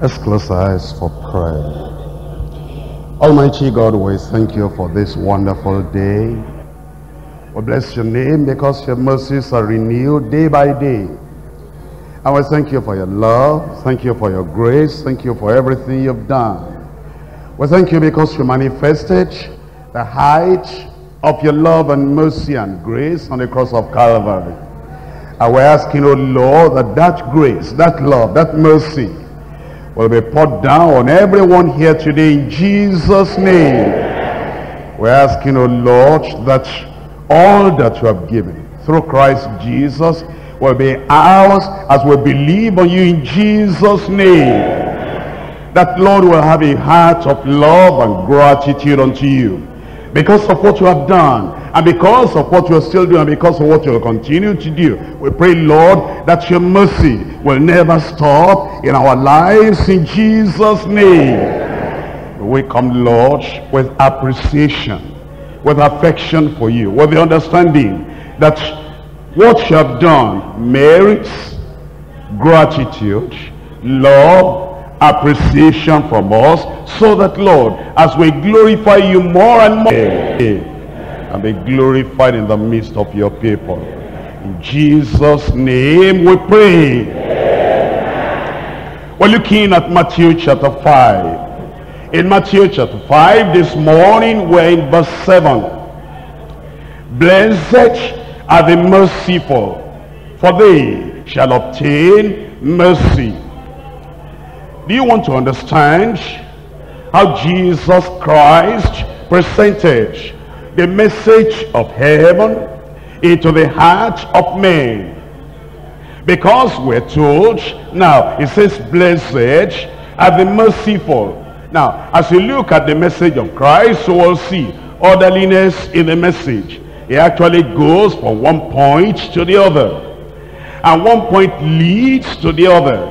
Let's close our eyes for prayer. Almighty God, we thank you for this wonderful day. We bless your name because your mercies are renewed day by day. And we thank you for your love. Thank you for your grace. Thank you for everything you've done. We thank you because you manifested the height of your love and mercy and grace on the cross of Calvary. And we're asking, oh Lord, that that grace, that love, that mercy will be poured down on everyone here today in Jesus' name. We're asking, oh Lord, that all that you have given through Christ Jesus will be ours as we believe on you in Jesus' name. That Lord will have a heart of love and gratitude unto you because of what you have done and because of what you're still doing and because of what you'll continue to do. We pray, Lord, that your mercy will never stop in our lives in Jesus' name. We come, Lord, with appreciation, with affection for you, with the understanding that what you have done merits gratitude, love, appreciation from us so that Lord as we glorify you more and more and be glorified in the midst of your people. In Jesus name we pray. We're looking at Matthew chapter 5 in Matthew chapter 5 this morning we're in verse 7 blessed are the merciful for they shall obtain mercy. Do you want to understand how Jesus Christ presented the message of heaven into the heart of men? Because we're told, now it says blessed are the merciful. Now, as you look at the message of Christ, you will see orderliness in the message. It actually goes from one point to the other. And one point leads to the other.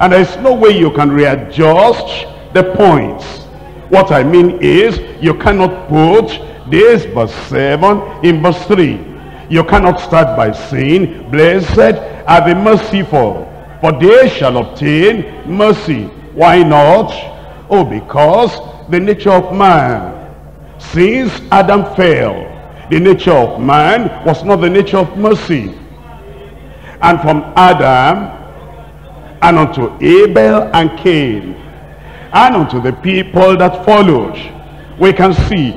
And there's no way you can readjust the points. What I mean is, you cannot put this verse 7 in verse 3. You cannot start by saying, Blessed are the merciful, for they shall obtain mercy. Why not? Oh, because the nature of man, since Adam fell, the nature of man was not the nature of mercy. And from Adam, and unto Abel and Cain, and unto the people that followed, we can see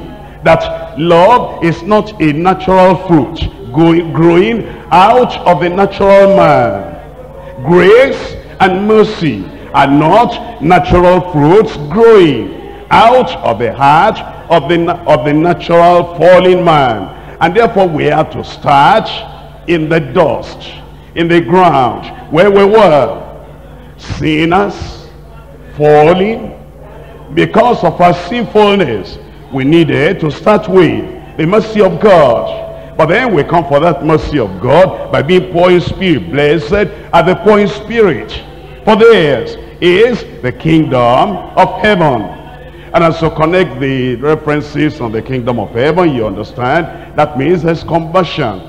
that love is not a natural fruit growing out of the natural man. Grace and mercy are not natural fruits growing out of the heart of the, of the natural fallen man. And therefore we have to start in the dust, in the ground, where we were sinners, falling, because of our sinfulness, we needed to start with the mercy of God. But then we come for that mercy of God by being poor in spirit. Blessed are the poor in spirit. For theirs is the kingdom of heaven. And as you connect the references on the kingdom of heaven, you understand that means there's conversion.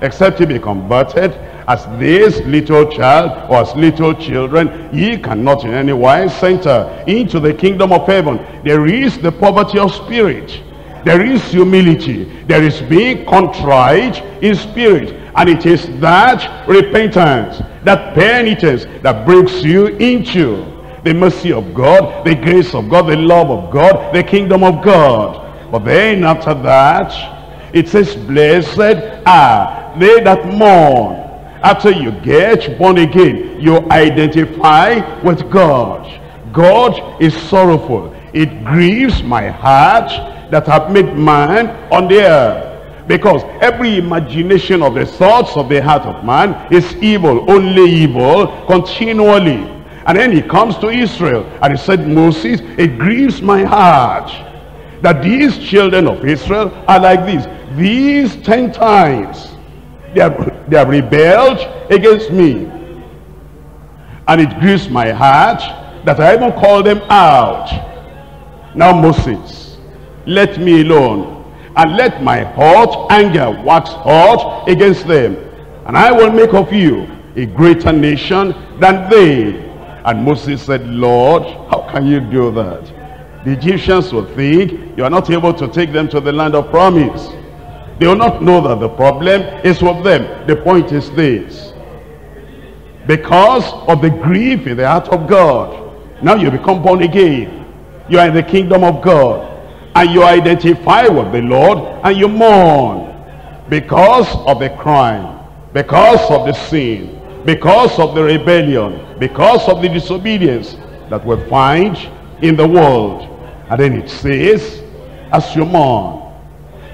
Except you be converted, as this little child or as little children, ye cannot in any wise enter into the kingdom of heaven. There is the poverty of spirit. There is humility. There is being contrite in spirit. And it is that repentance, that penitence that brings you into the mercy of God, the grace of God, the love of God, the kingdom of God. But then after that, it says, blessed are they that mourn after you get born again, you identify with God. God is sorrowful. It grieves my heart that have made man on the earth. Because every imagination of the thoughts of the heart of man is evil, only evil, continually. And then he comes to Israel and he said, Moses, it grieves my heart that these children of Israel are like this. These ten times they have, they have rebelled against me. And it grieves my heart that I even call them out. Now Moses, let me alone. And let my hot anger wax hot against them. And I will make of you a greater nation than they. And Moses said, Lord, how can you do that? The Egyptians will think you are not able to take them to the land of promise. They will not know that the problem is with them. The point is this. Because of the grief in the heart of God, now you become born again. You are in the kingdom of God. And you identify with the Lord and you mourn. Because of the crime. Because of the sin. Because of the rebellion. Because of the disobedience that we find in the world. And then it says, as you mourn,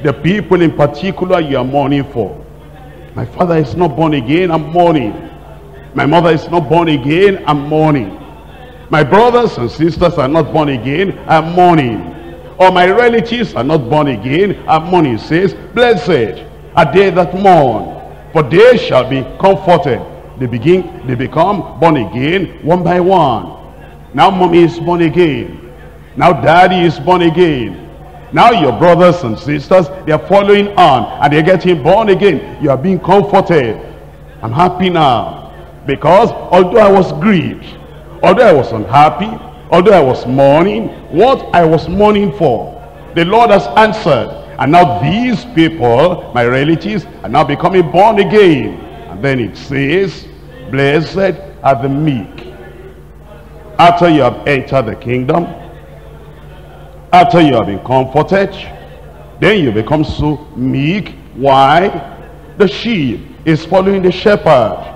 the people in particular you are mourning for. My father is not born again, I'm mourning. My mother is not born again, I'm mourning. My brothers and sisters are not born again, I'm mourning. Or my relatives are not born again, I'm mourning. Says, blessed are they that mourn, for they shall be comforted. They begin, they become born again one by one. Now mommy is born again. Now daddy is born again. Now your brothers and sisters, they are following on and they're getting born again. You are being comforted. I'm happy now. Because although I was grieved, although I was unhappy, although I was mourning, what I was mourning for, the Lord has answered. And now these people, my relatives, are now becoming born again. And then it says, blessed are the meek. After you have entered the kingdom, after you have been comforted, then you become so meek. Why? The sheep is following the shepherd.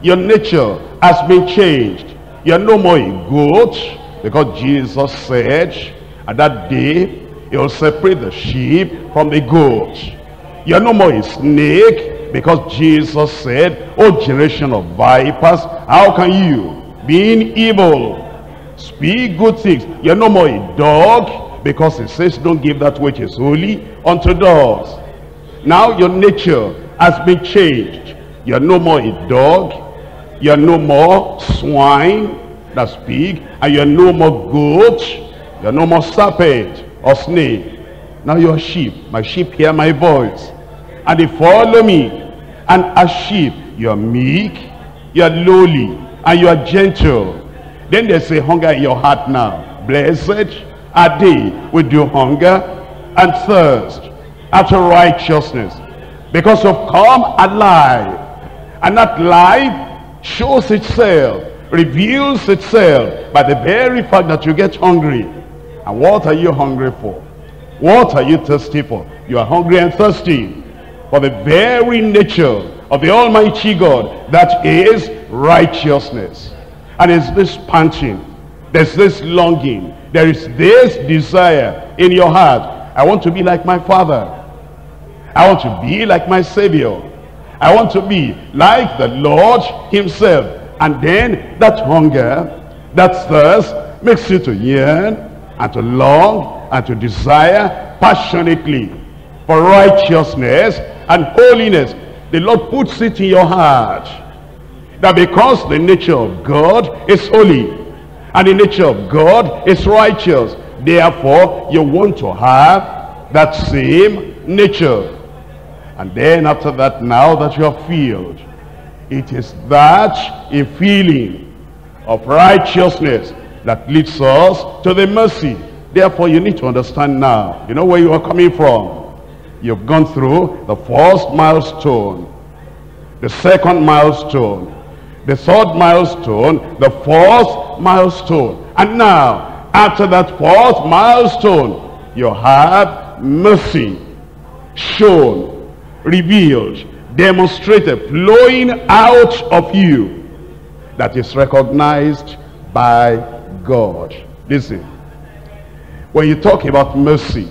Your nature has been changed. You're no more a goat because Jesus said at that day he will separate the sheep from the goat. You're no more a snake because Jesus said, O generation of vipers, how can you, being evil, speak good things? You're no more a dog because it says, don't give that which is holy unto dogs. Now your nature has been changed. You're no more a dog. You're no more swine that speak. And you're no more goat. You're no more serpent or snake. Now you're sheep. My sheep hear my voice. And they follow me. And as sheep, you're meek, you're lowly, and you're gentle. Then there's a hunger in your heart now. Blessed are day with your hunger and thirst after righteousness because of come alive and that life shows itself reveals itself by the very fact that you get hungry. And what are you hungry for? What are you thirsty for? You are hungry and thirsty for the very nature of the almighty god that is righteousness. And it's this panting? There's this longing there is this desire in your heart. I want to be like my father. I want to be like my savior. I want to be like the Lord himself. And then that hunger, that thirst makes you to yearn and to long and to desire passionately for righteousness and holiness. The Lord puts it in your heart that because the nature of God is holy, and the nature of God is righteous. Therefore, you want to have that same nature. And then after that, now that you are filled, it is that a feeling of righteousness that leads us to the mercy. Therefore, you need to understand now. You know where you are coming from. You've gone through the first milestone, the second milestone, the third milestone, the fourth milestone. And now, after that fourth milestone, you have mercy shown, revealed, demonstrated, flowing out of you that is recognized by God. Listen, when you talk about mercy,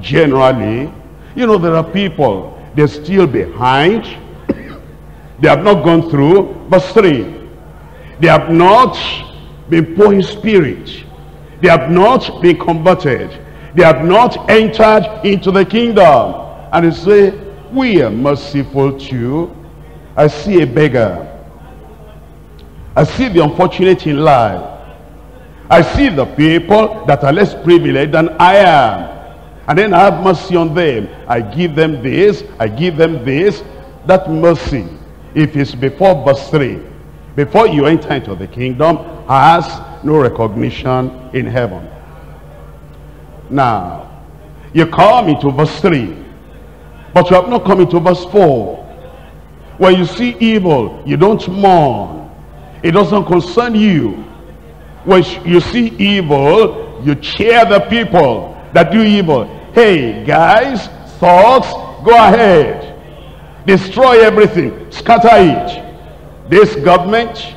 generally, you know, there are people, they're still behind they have not gone through verse 3. They have not been poor in spirit. They have not been converted. They have not entered into the kingdom. And they say, we are merciful too. I see a beggar. I see the unfortunate in life. I see the people that are less privileged than I am. And then I have mercy on them. I give them this. I give them this. That mercy if it's before verse 3, before you enter into the kingdom has no recognition in heaven. Now, you come into verse 3, but you have not come into verse 4. When you see evil, you don't mourn. It doesn't concern you. When you see evil, you cheer the people that do evil. Hey, guys, thoughts, go ahead. Destroy everything. Scatter it. This government,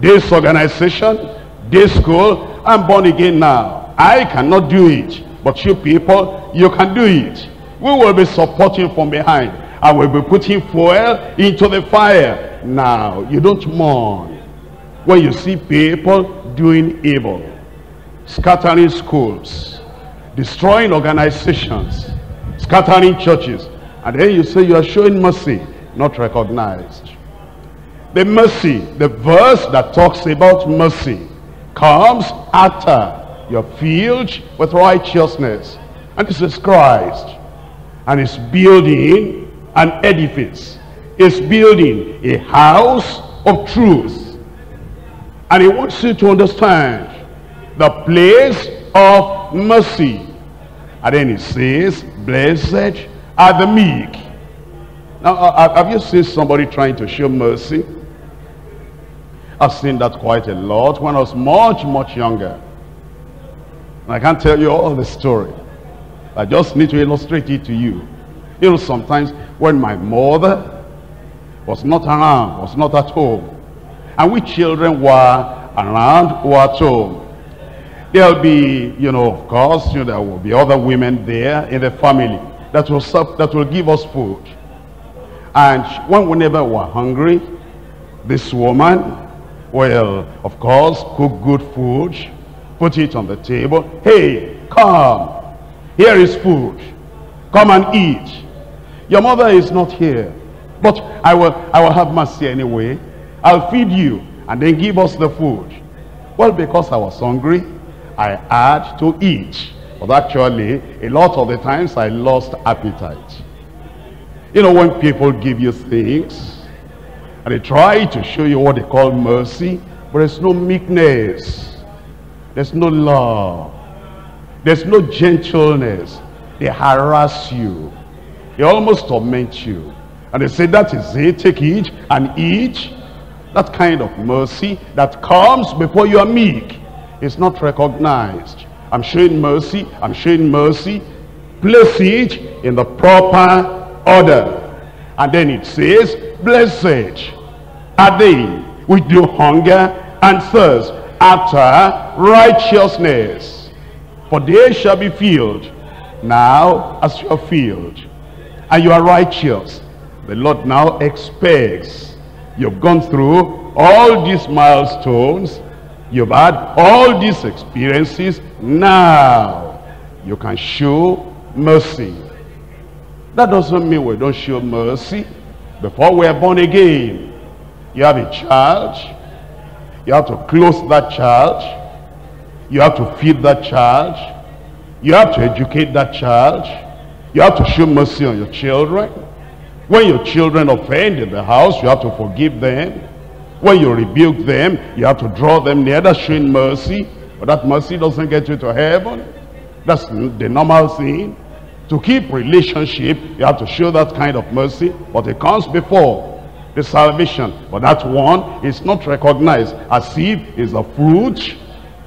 this organization, this school, I'm born again now. I cannot do it. But you people, you can do it. We will be supporting from behind. I will be putting fuel into the fire. Now, you don't mourn when you see people doing evil, scattering schools, destroying organizations, scattering churches. And then you say you are showing mercy, not recognized. The mercy, the verse that talks about mercy, comes after you're filled with righteousness. And this is Christ. And is building an edifice. Is building a house of truth. And he wants you to understand the place of mercy. And then he says, blessed are the meek. Now, uh, uh, have you seen somebody trying to show mercy? I've seen that quite a lot when I was much, much younger. And I can't tell you all the story. I just need to illustrate it to you. You know, sometimes when my mother was not around, was not at home, and we children were around or at home, there'll be, you know, of course, you know, there will be other women there in the family that will, serve, that will give us food. And when whenever we're hungry, this woman will, of course, cook good food put it on the table. Hey, come. Here is food. Come and eat. Your mother is not here. But I will, I will have mercy anyway. I'll feed you and then give us the food. Well, because I was hungry, I had to eat. But actually, a lot of the times I lost appetite. You know, when people give you things, and they try to show you what they call mercy, but there's no meekness. There's no love. There's no gentleness. They harass you. They almost torment you. And they say, that is it. Take it and eat. That kind of mercy that comes before you are meek is not recognized. I'm showing mercy. I'm showing mercy. Place it in the proper order. And then it says, blessed are they which do hunger and thirst after righteousness. For they shall be filled. Now, as you are filled, and you are righteous, the Lord now expects. You've gone through all these milestones. You've had all these experiences. Now, you can show mercy. That doesn't mean we don't show mercy. Before we are born again, you have a child, you have to close that child. You have to feed that child. You have to educate that child. You have to show mercy on your children. When your children offend in the house, you have to forgive them. When you rebuke them, you have to draw them near. That's showing mercy. But that mercy doesn't get you to heaven. That's the normal thing. To keep relationship, you have to show that kind of mercy. But it comes before the salvation. But that one is not recognized as if it's the fruit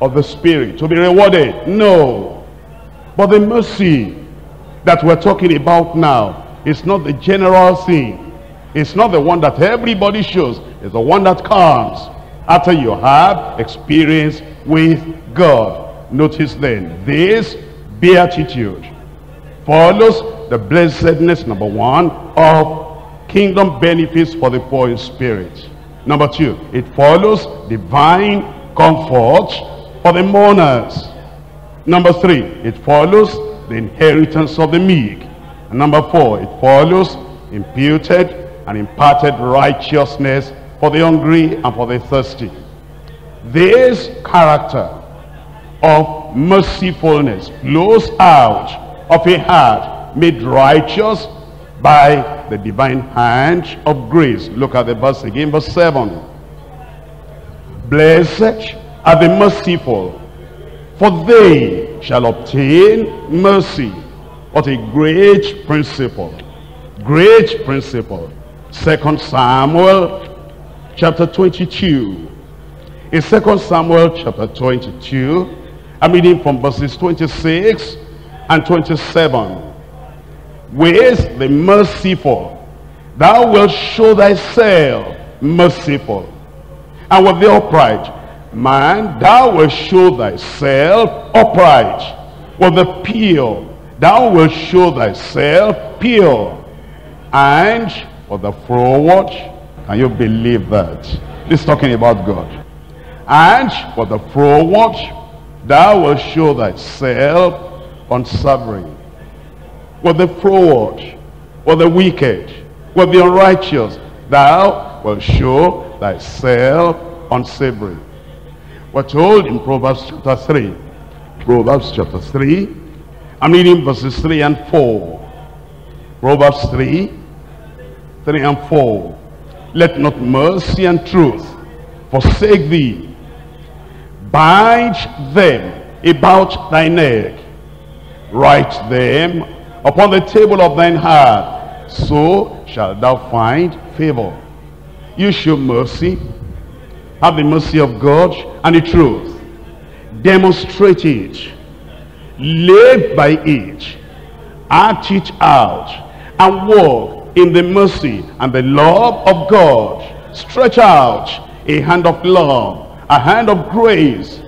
of the Spirit to be rewarded. No. But the mercy that we're talking about now is not the general thing. It's not the one that everybody shows. It's the one that comes after you have experience with God. Notice then, this beatitude follows the blessedness, number one, of kingdom benefits for the poor in spirit. Number two, it follows divine comfort for the mourners. Number three, it follows the inheritance of the meek. And number four, it follows imputed and imparted righteousness for the hungry and for the thirsty. This character of mercifulness flows out of a heart made righteous by the divine hand of grace. Look at the verse again, verse 7. Blessed are the merciful, for they shall obtain mercy. What a great principle. Great principle. Second Samuel chapter 22. In Second Samuel chapter 22, I'm reading from verses 26 and 27. With the merciful, thou wilt show thyself merciful. And with the upright, man, thou wilt show thyself upright. With the pure, thou wilt show thyself pure. And for the forward. can you believe that? This is talking about God. And for the forward, thou wilt show thyself unsavory. For the forward, for the wicked, for the unrighteous, thou wilt show thyself unsavory. We're told in Proverbs chapter 3. Proverbs chapter 3. I'm reading verses 3 and 4. Proverbs 3, 3 and 4. Let not mercy and truth forsake thee. Bind them about thy neck. Write them upon the table of thine heart. So shalt thou find favor. You show mercy. Have the mercy of God and the truth. Demonstrate it. Live by it. Act it out. And walk in the mercy and the love of God. Stretch out a hand of love, a hand of grace,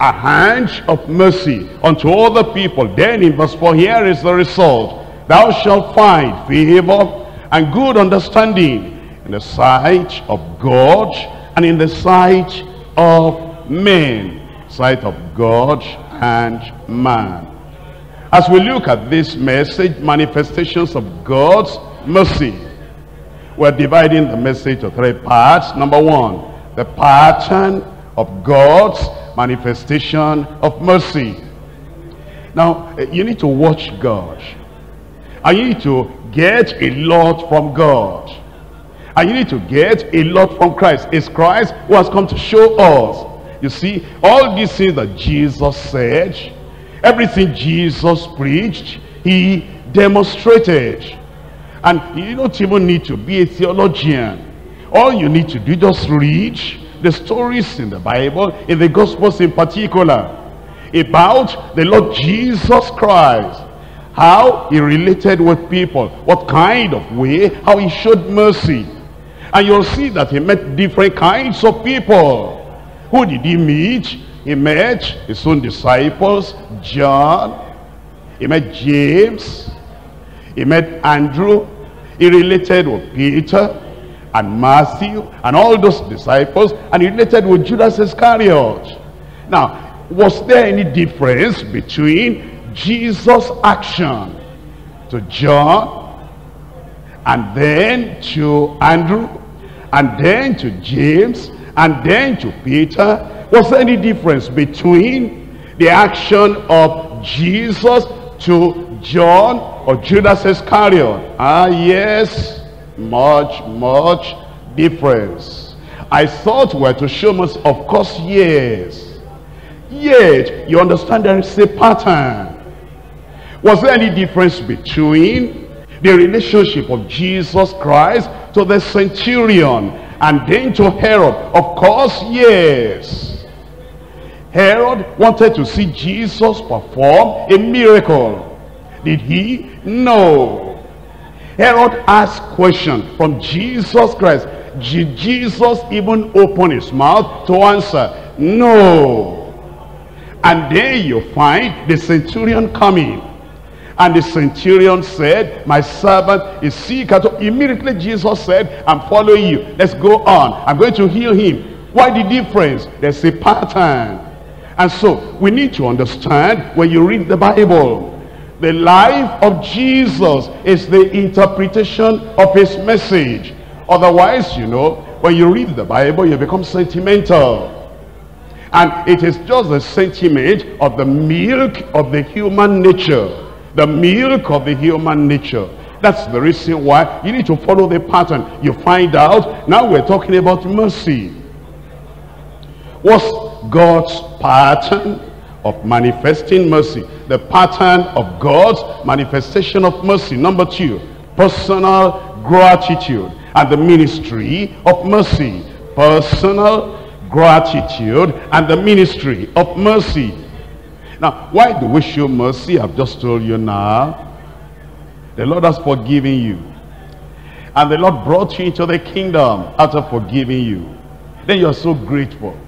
a hand of mercy unto other people. Then in verse 4, here is the result. Thou shalt find favor and good understanding in the sight of God and in the sight of men. Sight of God and man. As we look at this message, manifestations of God's mercy. We're dividing the message to three parts. Number one, the pattern of God's manifestation of mercy. Now, eh, you need to watch God. And you need to get a lot from God. And you need to get a lot from Christ. It's Christ who has come to show us. You see, all these things that Jesus said, everything Jesus preached, he demonstrated. And you don't even need to be a theologian. All you need to do just read the stories in the Bible, in the Gospels in particular, about the Lord Jesus Christ. How he related with people, what kind of way, how he showed mercy. And you'll see that he met different kinds of people. Who did he meet? He met his own disciples, John. He met James. He met Andrew. He related with Peter and Matthew and all those disciples and he related with Judas Iscariot. Now, was there any difference between Jesus' action to John and then to Andrew and then to James and then to Peter? Was there any difference between the action of Jesus to John or Judas Iscariot? Ah, yes, much, much difference. I thought we were to show us, of course, yes. Yet, you understand there is a pattern. Was there any difference between the relationship of Jesus Christ to the centurion and then to Herod? Of course, yes. Herod wanted to see Jesus perform a miracle. Did he? No. Herod asked question from Jesus Christ. Did Jesus even open his mouth to answer? No. And there you find the centurion coming. And the centurion said, my servant is sick. Immediately Jesus said, I'm following you. Let's go on. I'm going to heal him. Why the difference? There's a pattern. And so we need to understand when you read the Bible the life of Jesus is the interpretation of his message. Otherwise, you know, when you read the Bible, you become sentimental. And it is just the sentiment of the milk of the human nature. The milk of the human nature. That's the reason why you need to follow the pattern. You find out, now we're talking about mercy. What's God's pattern of manifesting mercy? The pattern of God's manifestation of mercy. Number two, personal gratitude and the ministry of mercy. Personal gratitude and the ministry of mercy. Now, why do we show mercy? I've just told you now. The Lord has forgiven you. And the Lord brought you into the kingdom after forgiving you. Then you're so grateful.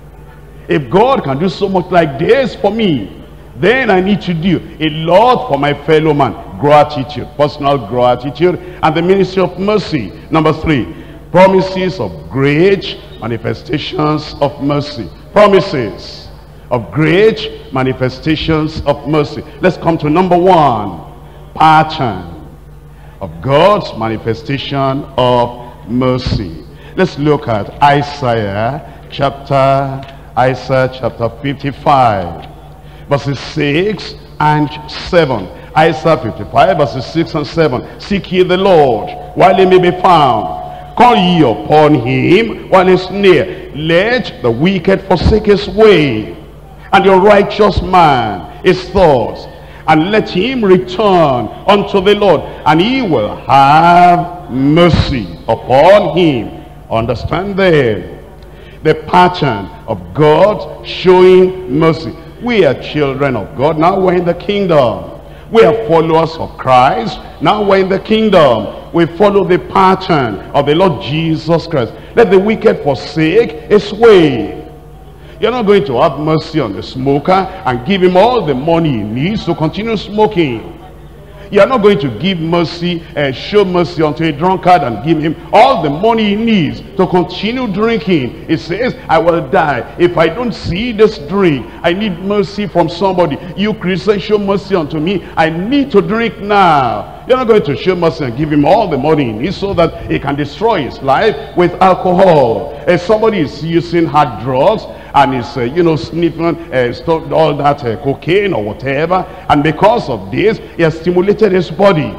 If God can do so much like this for me, then I need to do a lot for my fellow man. Gratitude, personal gratitude, and the ministry of mercy. Number three, promises of great manifestations of mercy. Promises of great manifestations of mercy. Let's come to number one, pattern of God's manifestation of mercy. Let's look at Isaiah chapter Isaiah chapter 55 verses 6 and 7. Isaiah 55 verses 6 and 7. Seek ye the Lord while he may be found. Call ye upon him while he is near. Let the wicked forsake his way, and the righteous man his thoughts and let him return unto the Lord, and he will have mercy upon him. Understand there the pattern of God showing mercy. We are children of God. Now we're in the kingdom. We are followers of Christ. Now we're in the kingdom. We follow the pattern of the Lord Jesus Christ. Let the wicked forsake his way you're not going to have mercy on the smoker and give him all the money he needs to continue smoking. You are not going to give mercy and show mercy unto a drunkard and give him all the money he needs to continue drinking. It says, I will die if I don't see this drink. I need mercy from somebody. You Christians, show mercy unto me. I need to drink now. You're not going to show mercy and give him all the money he needs so that he can destroy his life with alcohol. If somebody is using hard drugs and is, uh, you know, sniffing uh, all that uh, cocaine or whatever. And because of this, he has stimulated his body.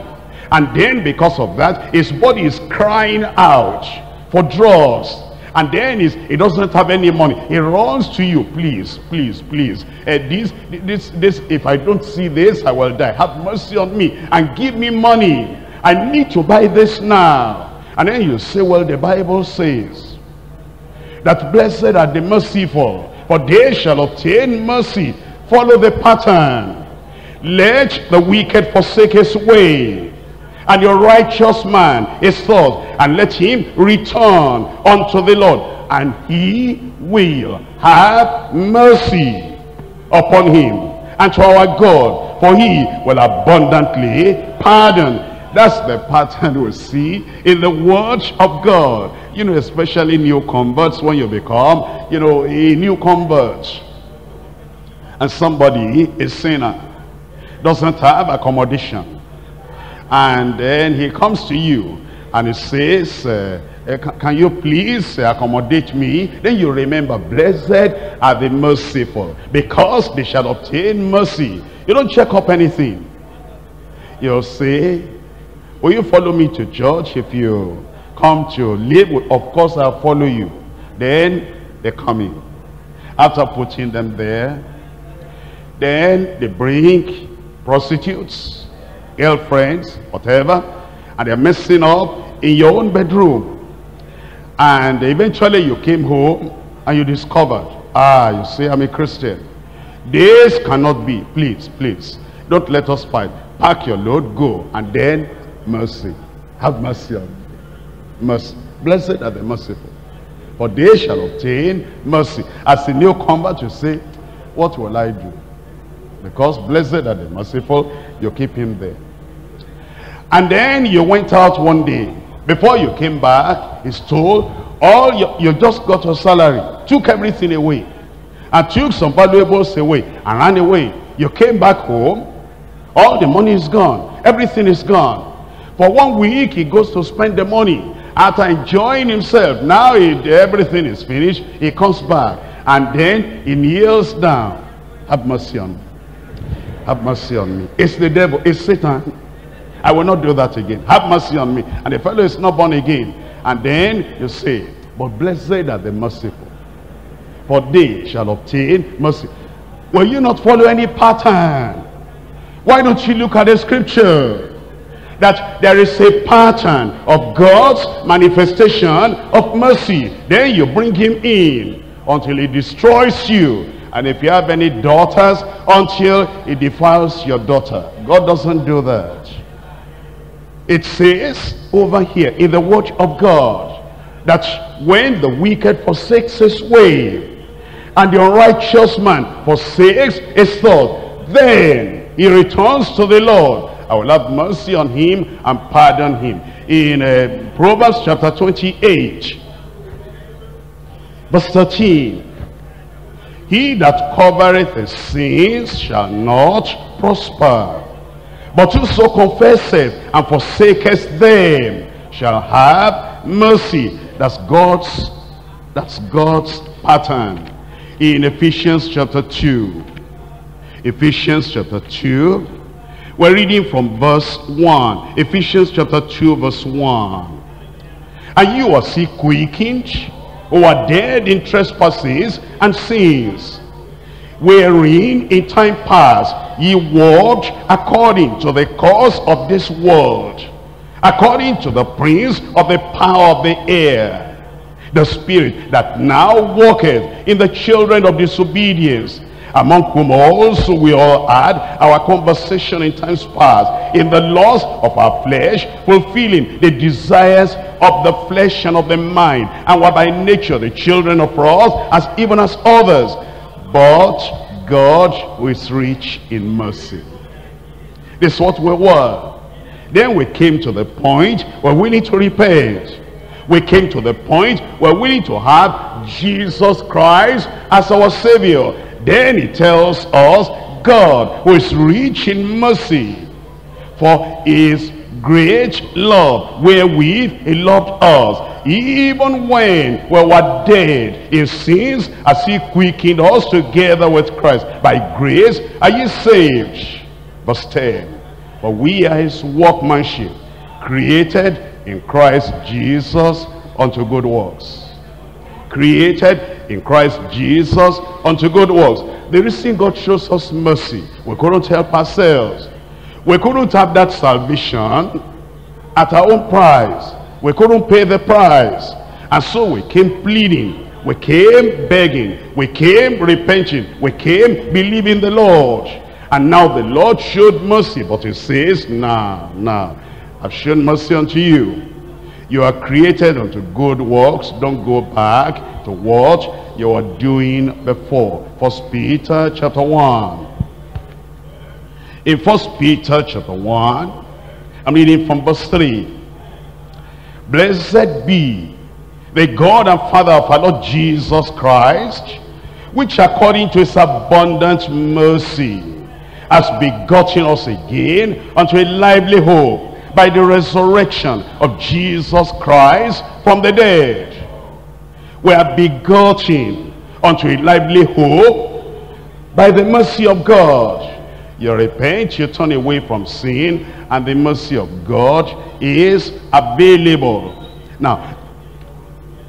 And then because of that, his body is crying out for drugs. And then he doesn't have any money. He runs to you, please, please, please. Uh, this, this, this, if I don't see this, I will die. Have mercy on me and give me money. I need to buy this now. And then you say, well, the Bible says, that blessed are the merciful, for they shall obtain mercy. Follow the pattern. Let the wicked forsake his way, and your righteous man his thought, and let him return unto the Lord, and he will have mercy upon him and to our God, for he will abundantly pardon that's the pattern we see in the word of God. You know, especially new converts when you become, you know, a new convert. And somebody is sinner, doesn't have accommodation. And then he comes to you and he says, uh, uh can you please accommodate me? Then you remember, blessed are the merciful, because they shall obtain mercy. You don't check up anything. You'll say, Will you follow me to church? If you come to live, of course I'll follow you. Then they come in. After putting them there, then they bring prostitutes, girlfriends, whatever, and they're messing up in your own bedroom. And eventually you came home and you discovered, ah, you see, I'm a Christian. This cannot be. Please, please, don't let us fight. Pack your load, go, and then mercy. Have mercy on me. Mercy. Blessed are the merciful. For they shall obtain mercy. As a new convert, you say, what will I do? Because blessed are the merciful, you keep him there. And then you went out one day. Before you came back, he's told, all you, you just got your salary, took everything away, and took some valuables away, and ran away. You came back home, all the money is gone, everything is gone. For one week, he goes to spend the money. After enjoying himself, now he, everything is finished, he comes back. And then he kneels down. Have mercy on me. Have mercy on me. It's the devil. It's Satan. I will not do that again. Have mercy on me. And the fellow is not born again. And then you say, but blessed are the merciful. for they shall obtain mercy. Will you not follow any pattern? Why don't you look at the scripture? That there is a pattern of God's manifestation of mercy. Then you bring him in until he destroys you. And if you have any daughters, until he defiles your daughter. God doesn't do that. It says over here in the word of God that when the wicked forsakes his way and the unrighteous man forsakes his thought, then he returns to the Lord. I will have mercy on him and pardon him. In uh, Proverbs chapter 28, verse 13. He that covereth his sins shall not prosper. But whoso confesseth and forsaketh them shall have mercy. That's God's, that's God's pattern. In Ephesians chapter 2. Ephesians chapter 2. We're reading from verse 1. Ephesians chapter 2 verse 1. And you are see quickened who are dead in trespasses and sins, wherein in time past ye walked according to the course of this world, according to the prince of the power of the air, the spirit that now walketh in the children of disobedience, among whom also we all had our conversation in times past, in the loss of our flesh, fulfilling the desires of the flesh and of the mind, and were by nature the children of wrath, as even as others. But God is rich in mercy. This is what we were. Then we came to the point where we need to repent. We came to the point where we need to have Jesus Christ as our Savior. Then he tells us, God who is rich in mercy, for his great love wherewith he loved us even when we were dead. In sins as he quickened us together with Christ. By grace are ye saved. Verse 10 for we are his workmanship created in Christ Jesus unto good works created in Christ Jesus unto good works the reason God shows us mercy we couldn't help ourselves we couldn't have that salvation at our own price. We couldn't pay the price. And so we came pleading. We came begging. We came repenting. We came believing the Lord. And now the Lord showed mercy. But he says, nah, nah. I've shown mercy unto you. You are created unto good works. Don't go back to what you were doing before. First Peter chapter 1. In First Peter chapter 1, I'm reading from verse 3. Blessed be the God and Father of our Lord Jesus Christ, which according to his abundant mercy has begotten us again unto a lively hope by the resurrection of Jesus Christ from the dead. We are begotten unto a lively hope by the mercy of God you repent, you turn away from sin, and the mercy of God is available. Now,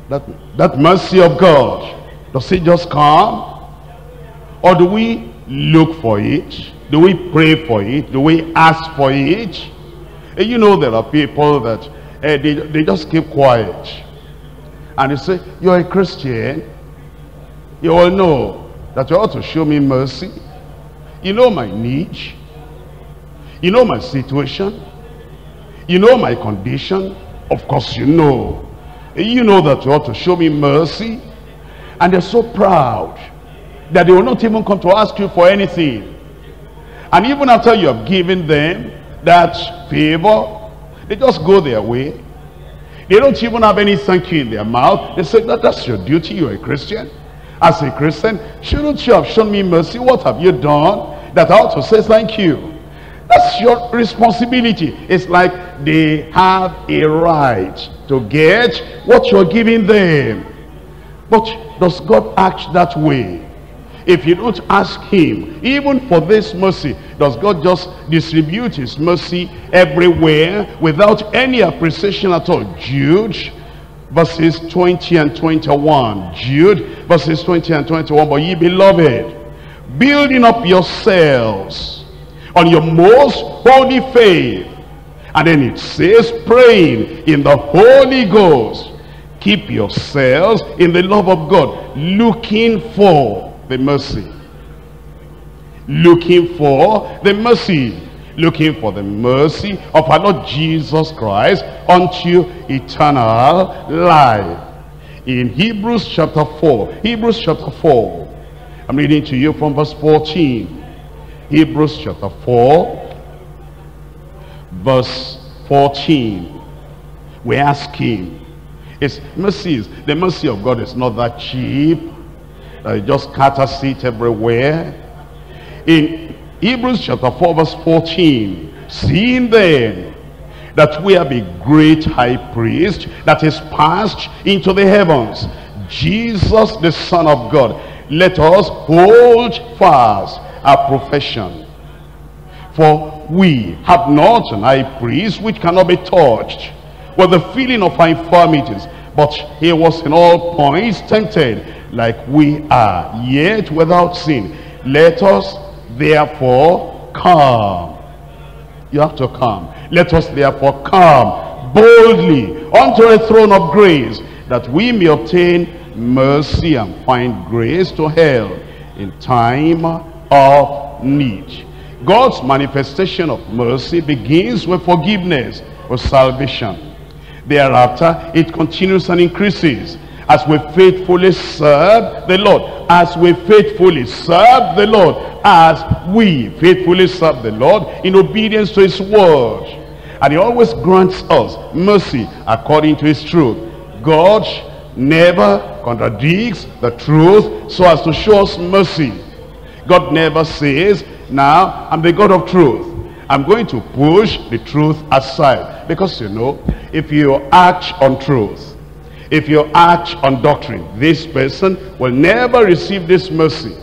that, that mercy of God, does it just come? Or do we look for it? Do we pray for it? Do we ask for it? And you know there are people that uh, they, they just keep quiet. And they say, you're a Christian. You all know that you ought to show me mercy. You know my need. You know my situation. You know my condition. Of course you know. You know that you ought to show me mercy. And they're so proud that they will not even come to ask you for anything. And even after you have given them that favor, they just go their way. They don't even have any thank you in their mouth. They say, that, that's your duty, you're a Christian. As a Christian, shouldn't you have shown me mercy? What have you done that I ought to say thank you? That's your responsibility. It's like they have a right to get what you're giving them. But does God act that way? If you don't ask him, even for this mercy, does God just distribute his mercy everywhere without any appreciation at all? Jude verses 20 and 21. Jude, verses 20 and 21. But ye beloved, building up yourselves on your most holy faith. And then it says, praying in the Holy Ghost. Keep yourselves in the love of God, looking for the mercy. Looking for the mercy. Looking for the mercy of our Lord Jesus Christ unto eternal life. In Hebrews chapter 4. Hebrews chapter 4. I'm reading to you from verse 14. Hebrews chapter 4. Verse 14. We ask him. It's mercies. The mercy of God is not that cheap. Uh, just scatter seat everywhere. In Hebrews chapter 4 verse 14. Seeing then that we have a great high priest that is passed into the heavens. Jesus the Son of God. Let us hold fast our profession. For we have not an high priest which cannot be touched with the feeling of our infirmities. But he was in all points tempted like we are, yet without sin. Let us therefore come. You have to come. Let us therefore come boldly unto the throne of grace that we may obtain mercy and find grace to help in time of need. God's manifestation of mercy begins with forgiveness, with salvation. Thereafter, it continues and increases as we faithfully serve the Lord. As we faithfully serve the Lord. As we faithfully serve the Lord in obedience to his word. And he always grants us mercy according to his truth. God never contradicts the truth so as to show us mercy. God never says, now I'm the God of truth. I'm going to push the truth aside. Because you know, if you act on truth, if you act on doctrine, this person will never receive this mercy.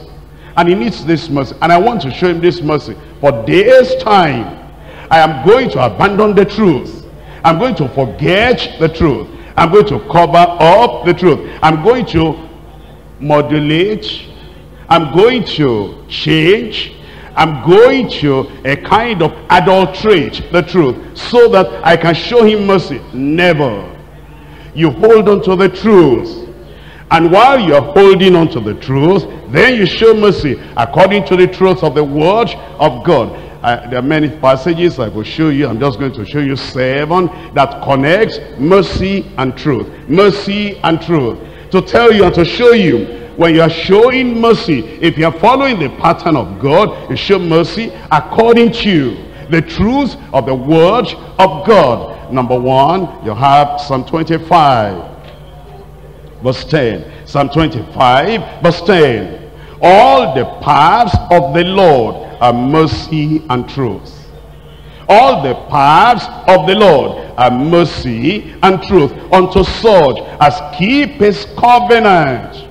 And he needs this mercy. And I want to show him this mercy. For this time, I am going to abandon the truth. I'm going to forget the truth. I'm going to cover up the truth. I'm going to modulate. I'm going to change. I'm going to a kind of adulterate the truth so that I can show him mercy. Never. You hold on to the truth. And while you're holding on to the truth, then you show mercy according to the truth of the word of God. Uh, there are many passages I will show you. I'm just going to show you seven that connects mercy and truth. Mercy and truth. To tell you and to show you when you are showing mercy, if you are following the pattern of God, you show mercy according to the truth of the word of God. Number one, you have Psalm 25, verse 10. Psalm 25, verse 10. All the paths of the Lord are mercy and truth. All the paths of the Lord are mercy and truth unto such as keep his covenant.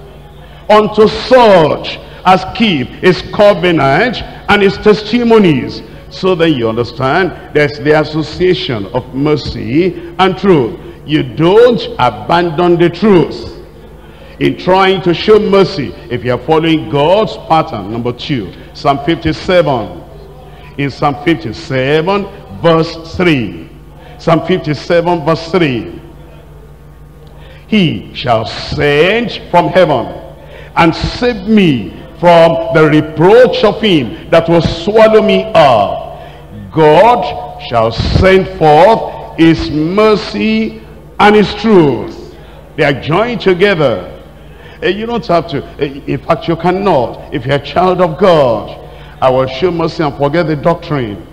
Unto such as keep his covenant and his testimonies. So then you understand there's the association of mercy and truth. You don't abandon the truth in trying to show mercy if you are following God's pattern. Number two, Psalm 57. In Psalm 57, verse 3. Psalm 57, verse 3. He shall send from heaven and save me from the reproach of him that will swallow me up. God shall send forth his mercy and his truth. They are joined together uh, you don't have to. Uh, in fact, you cannot. If you're a child of God, I will show mercy and forget the doctrine.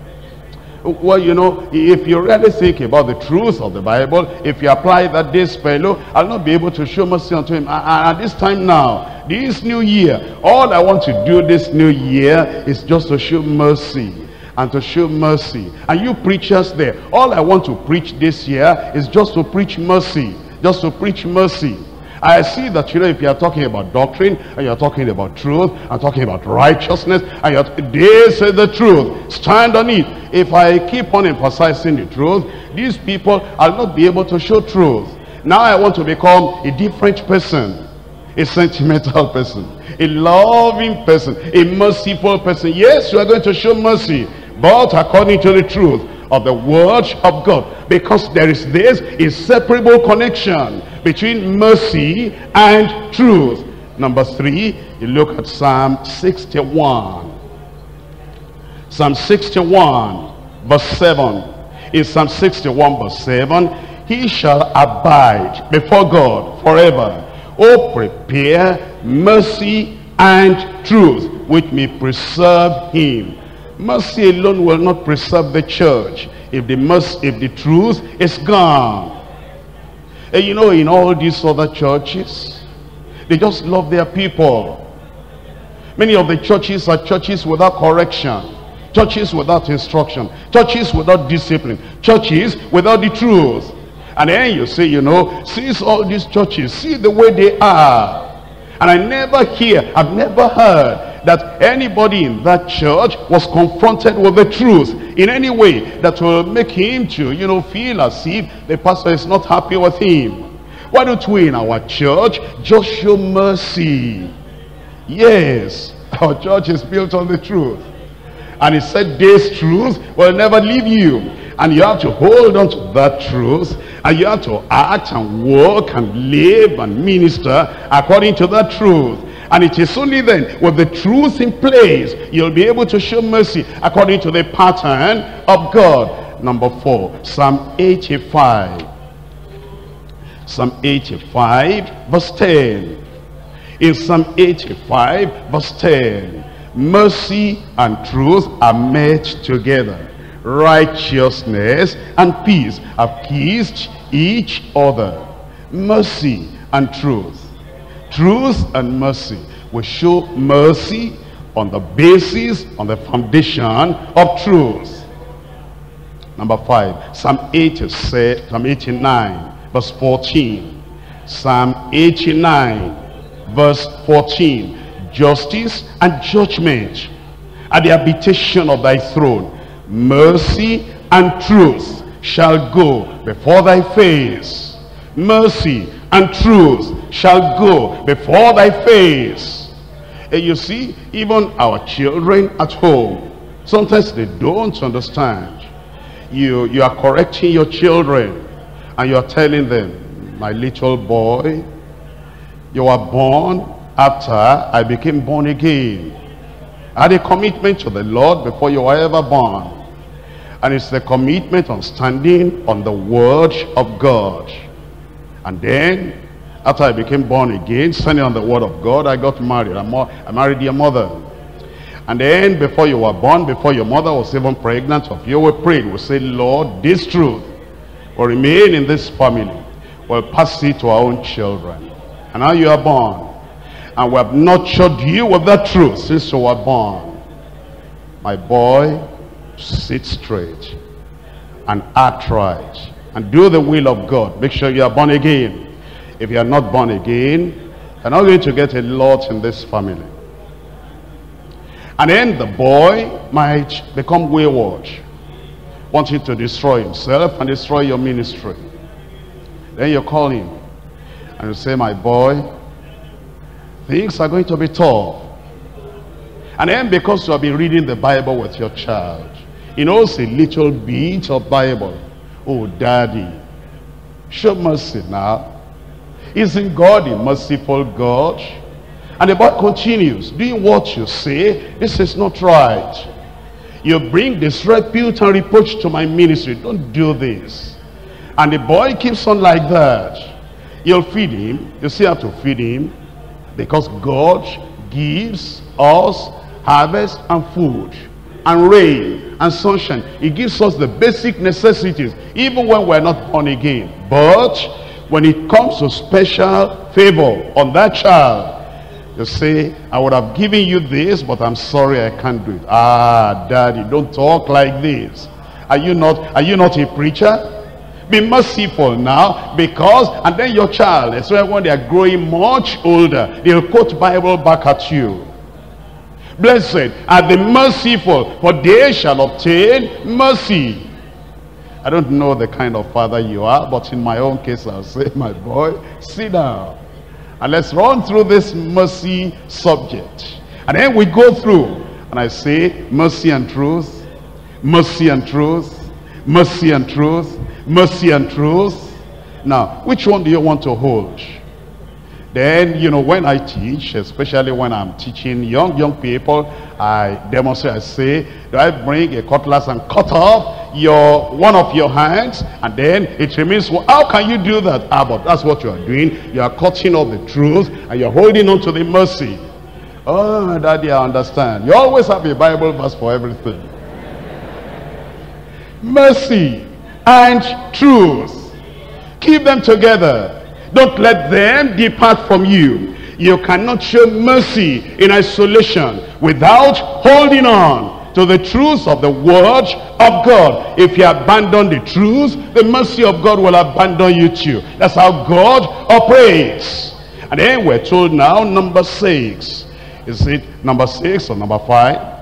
Well, you know, if you really think about the truth of the Bible, if you apply that this fellow, I'll not be able to show mercy unto him. At this time now, this new year, all I want to do this new year is just to show mercy and to show mercy. And you preachers there, all I want to preach this year is just to preach mercy. Just to preach mercy. I see that, you know, if you're talking about doctrine, and you're talking about truth, and talking about righteousness, and you're, this is the truth. Stand on it. If I keep on emphasizing the truth, these people, I'll not be able to show truth. Now I want to become a different person. A sentimental person. A loving person. A merciful person. Yes, you are going to show mercy. But according to the truth of the word of God. Because there is this inseparable connection between mercy and truth. Number three, you look at Psalm 61. Psalm 61, verse 7. In Psalm 61, verse 7, He shall abide before God forever. Oh, prepare mercy and truth, which may preserve him. Mercy alone will not preserve the church if the mercy, if the truth is gone. And you know, in all these other churches, they just love their people. Many of the churches are churches without correction. Churches without instruction. Churches without discipline. Churches without the truth. And then you say, you know, see all these churches, see the way they are. And I never hear, I've never heard that anybody in that church was confronted with the truth in any way that will make him to, you know, feel as if the pastor is not happy with him. Why don't we in our church just show mercy? Yes, our church is built on the truth. And he said this truth will never leave you. And you have to hold on to that truth. And you have to act and work and live and minister according to that truth. And it is only then, with the truth in place, you'll be able to show mercy according to the pattern of God. Number four, Psalm 85. Psalm 85, verse 10. In Psalm 85, verse 10, mercy and truth are met together. Righteousness and peace have kissed each other. Mercy and truth. Truth and mercy. We show mercy on the basis, on the foundation of truth. Number five, Psalm 86, Psalm 89, verse 14. Psalm 89, verse 14. Justice and judgment at the habitation of thy throne. Mercy and truth shall go before thy face. Mercy and truth shall go before thy face. And you see, even our children at home, sometimes they don't understand. You, you are correcting your children and you are telling them, my little boy, you were born after I became born again. I had a commitment to the Lord before you were ever born. And it's the commitment on standing on the word of God. And then, after I became born again, standing on the word of God, I got married. I married your mother. And then, before you were born, before your mother was even pregnant of you, we prayed. We said, Lord, this truth will remain in this family. We'll pass it to our own children. And now you are born. And we have nurtured you with that truth since you were born. My boy, sit straight and act right and do the will of God. Make sure you are born again. If you are not born again, you're not going to get a lot in this family. And then the boy might become wayward, wanting to destroy himself and destroy your ministry. Then you call him and you say, my boy, things are going to be tough. And then because you have been reading the Bible with your child, he knows a little bit of Bible. Oh, daddy, show mercy now. Isn't God a merciful God? And the boy continues, doing what you say, this is not right. You bring disrepute and reproach to my ministry. Don't do this. And the boy keeps on like that. You'll feed him. You see how to feed him. Because God gives us harvest and food and rain and sunshine. He gives us the basic necessities, even when we're not born again. But when it comes to special favor on that child, you say, I would have given you this, but I'm sorry I can't do it. Ah, daddy, don't talk like this. Are you not, are you not a preacher? Be merciful now because, and then your child, especially when they are growing much older, they'll quote Bible back at you. Blessed are the merciful, for they shall obtain mercy. I don't know the kind of father you are, but in my own case, I'll say, my boy, sit down. And let's run through this mercy subject. And then we go through, and I say, mercy and truth, mercy and truth, mercy and truth, mercy and truth. Now, which one do you want to hold? Then, you know, when I teach, especially when I'm teaching young, young people, I demonstrate, I say, do I bring a cutlass and cut off your one of your hands? And then it remains, well, how can you do that? Ah, but that's what you are doing. You are cutting off the truth and you're holding on to the mercy. Oh, daddy, I understand. You always have a Bible verse for everything. mercy and truth. Keep them together. Don't let them depart from you. You cannot show mercy in isolation without holding on to the truth of the word of God. If you abandon the truth, the mercy of God will abandon you too. That's how God operates. And then we're told now, number six. Is it number six or number five?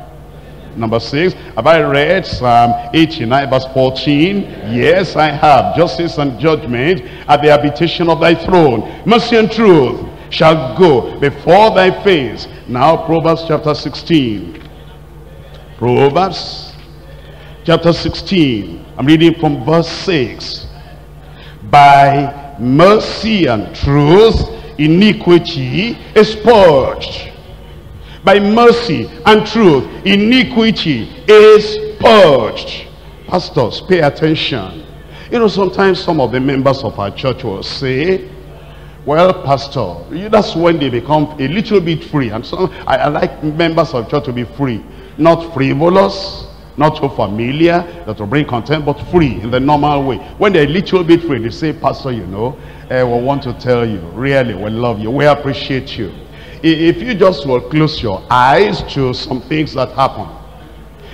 Number six, have I read Psalm 89 verse 14? Yes, I have. Justice and judgment at the habitation of thy throne. Mercy and truth shall go before thy face. Now Proverbs chapter 16. Proverbs chapter 16. I'm reading from verse 6. By mercy and truth, iniquity is purged by mercy and truth, iniquity is purged. Pastors, pay attention. You know, sometimes some of the members of our church will say, well, pastor, you, that's when they become a little bit free. And so I, I like members of church to be free. Not frivolous, not too familiar, that will bring content, but free in the normal way. When they're a little bit free, they say, Pastor, you know, uh, we want to tell you, really, we love you, we appreciate you if you just will close your eyes to some things that happen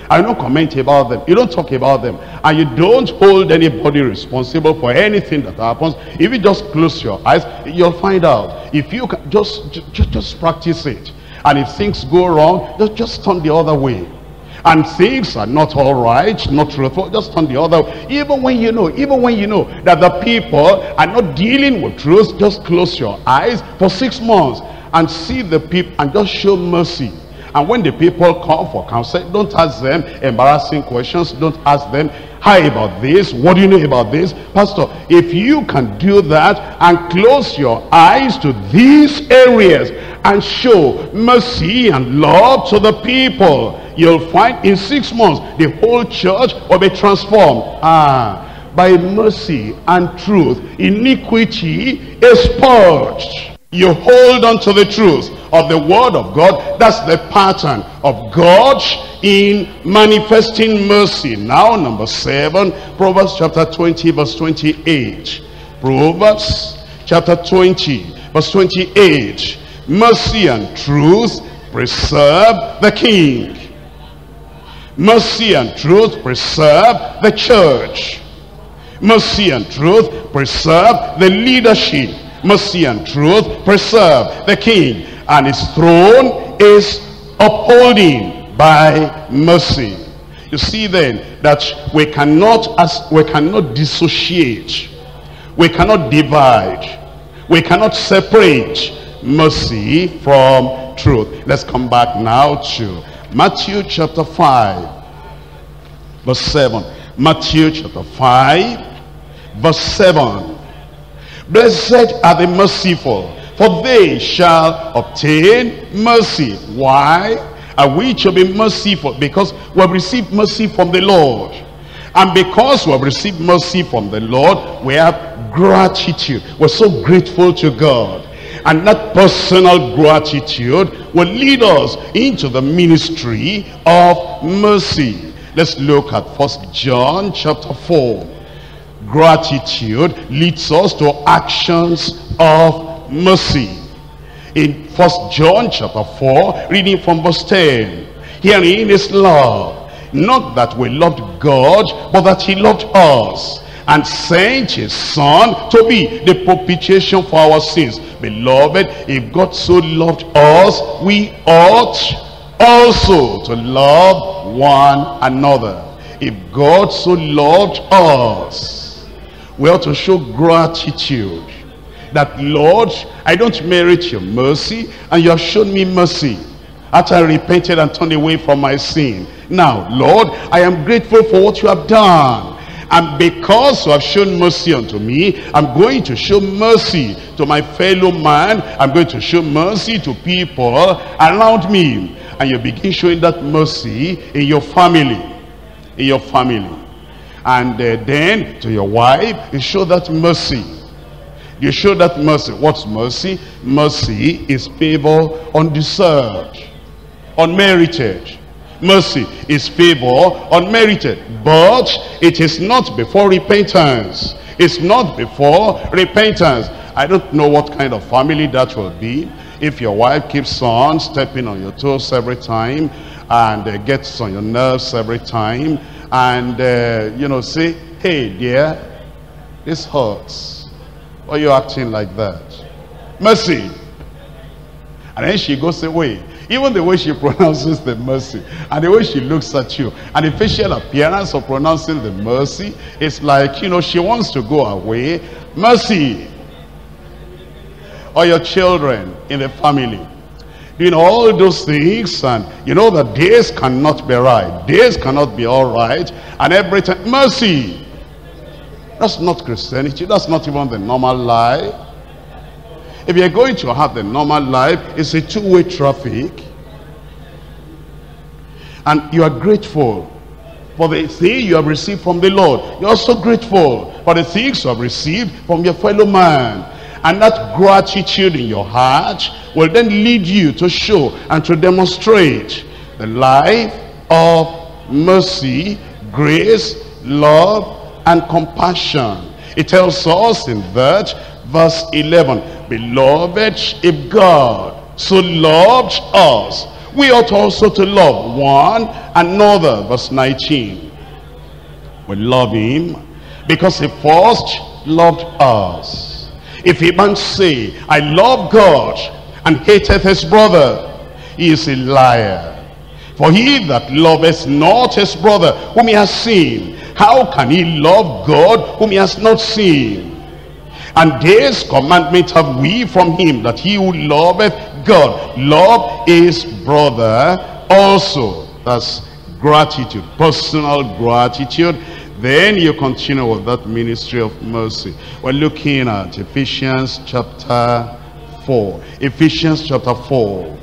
I don't comment about them. You don't talk about them. And you don't hold anybody responsible for anything that happens. If you just close your eyes, you'll find out. If you can just, just, just practice it. And if things go wrong, just, just turn the other way. And things are not all right, not truthful, just turn the other. Even when you know, even when you know that the people are not dealing with truth, just close your eyes for six months and see the people and just show mercy. And when the people come for counsel, don't ask them embarrassing questions. Don't ask them, hi about this. What do you know about this? Pastor, if you can do that and close your eyes to these areas and show mercy and love to the people, you'll find in six months the whole church will be transformed. Ah, by mercy and truth, iniquity is purged. You hold on to the truth of the word of God. That's the pattern of God in manifesting mercy. Now, number seven, Proverbs chapter 20, verse 28. Proverbs chapter 20, verse 28. Mercy and truth preserve the king. Mercy and truth preserve the church. Mercy and truth preserve the leadership mercy and truth preserve the king and his throne is upholding by mercy. You see then that we cannot as we cannot dissociate we cannot divide we cannot separate mercy from truth. Let's come back now to matthew chapter 5 verse 7 matthew chapter 5 verse 7 Blessed are the merciful, for they shall obtain mercy. Why are we to be merciful? Because we have received mercy from the Lord. And because we have received mercy from the Lord, we have gratitude. We're so grateful to God. And that personal gratitude will lead us into the ministry of mercy. Let's look at First John chapter 4 gratitude leads us to actions of mercy. In First John chapter 4, reading from verse 10. Herein is love, not that we loved God, but that he loved us and sent his son to be the propitiation for our sins. Beloved, if God so loved us, we ought also to love one another. if God so loved us, we ought to show gratitude. That, Lord, I don't merit your mercy, and you have shown me mercy after I repented and turned away from my sin. Now, Lord, I am grateful for what you have done. And because you have shown mercy unto me, I'm going to show mercy to my fellow man. I'm going to show mercy to people around me. And you begin showing that mercy in your family. In your family. And uh, then to your wife, you show that mercy. You show that mercy. What's mercy? Mercy is favor undeserved, unmerited. Mercy is favor unmerited. But it is not before repentance. It's not before repentance. I don't know what kind of family that will be. If your wife keeps on stepping on your toes every time and uh, gets on your nerves every time and, uh, you know, say, hey, dear, this hurts. Why are you acting like that? Mercy. And then she goes away. Even the way she pronounces the mercy and the way she looks at you and the facial appearance of pronouncing the mercy is like, you know, she wants to go away. Mercy. Or your children in the family. Doing all those things and you know that days cannot be right. Days cannot be all right. And every time, mercy. That's not Christianity. That's not even the normal life. If you're going to have the normal life, it's a two-way traffic. And you are grateful for the thing you have received from the Lord. You're also grateful for the things you have received from your fellow man. And that gratitude in your heart will then lead you to show and to demonstrate the life of mercy, grace, love, and compassion. It tells us in that verse 11, Beloved, if God so loved us, we ought also to love one another. Verse 19. We love him because he first loved us. If a man say, I love God and hateth his brother, he is a liar. For he that loveth not his brother whom he has seen, how can he love God whom he has not seen? And this commandment have we from him, that he who loveth God, love his brother also. That's gratitude, personal gratitude. Then you continue with that ministry of mercy. We're looking at Ephesians chapter 4. Ephesians chapter 4.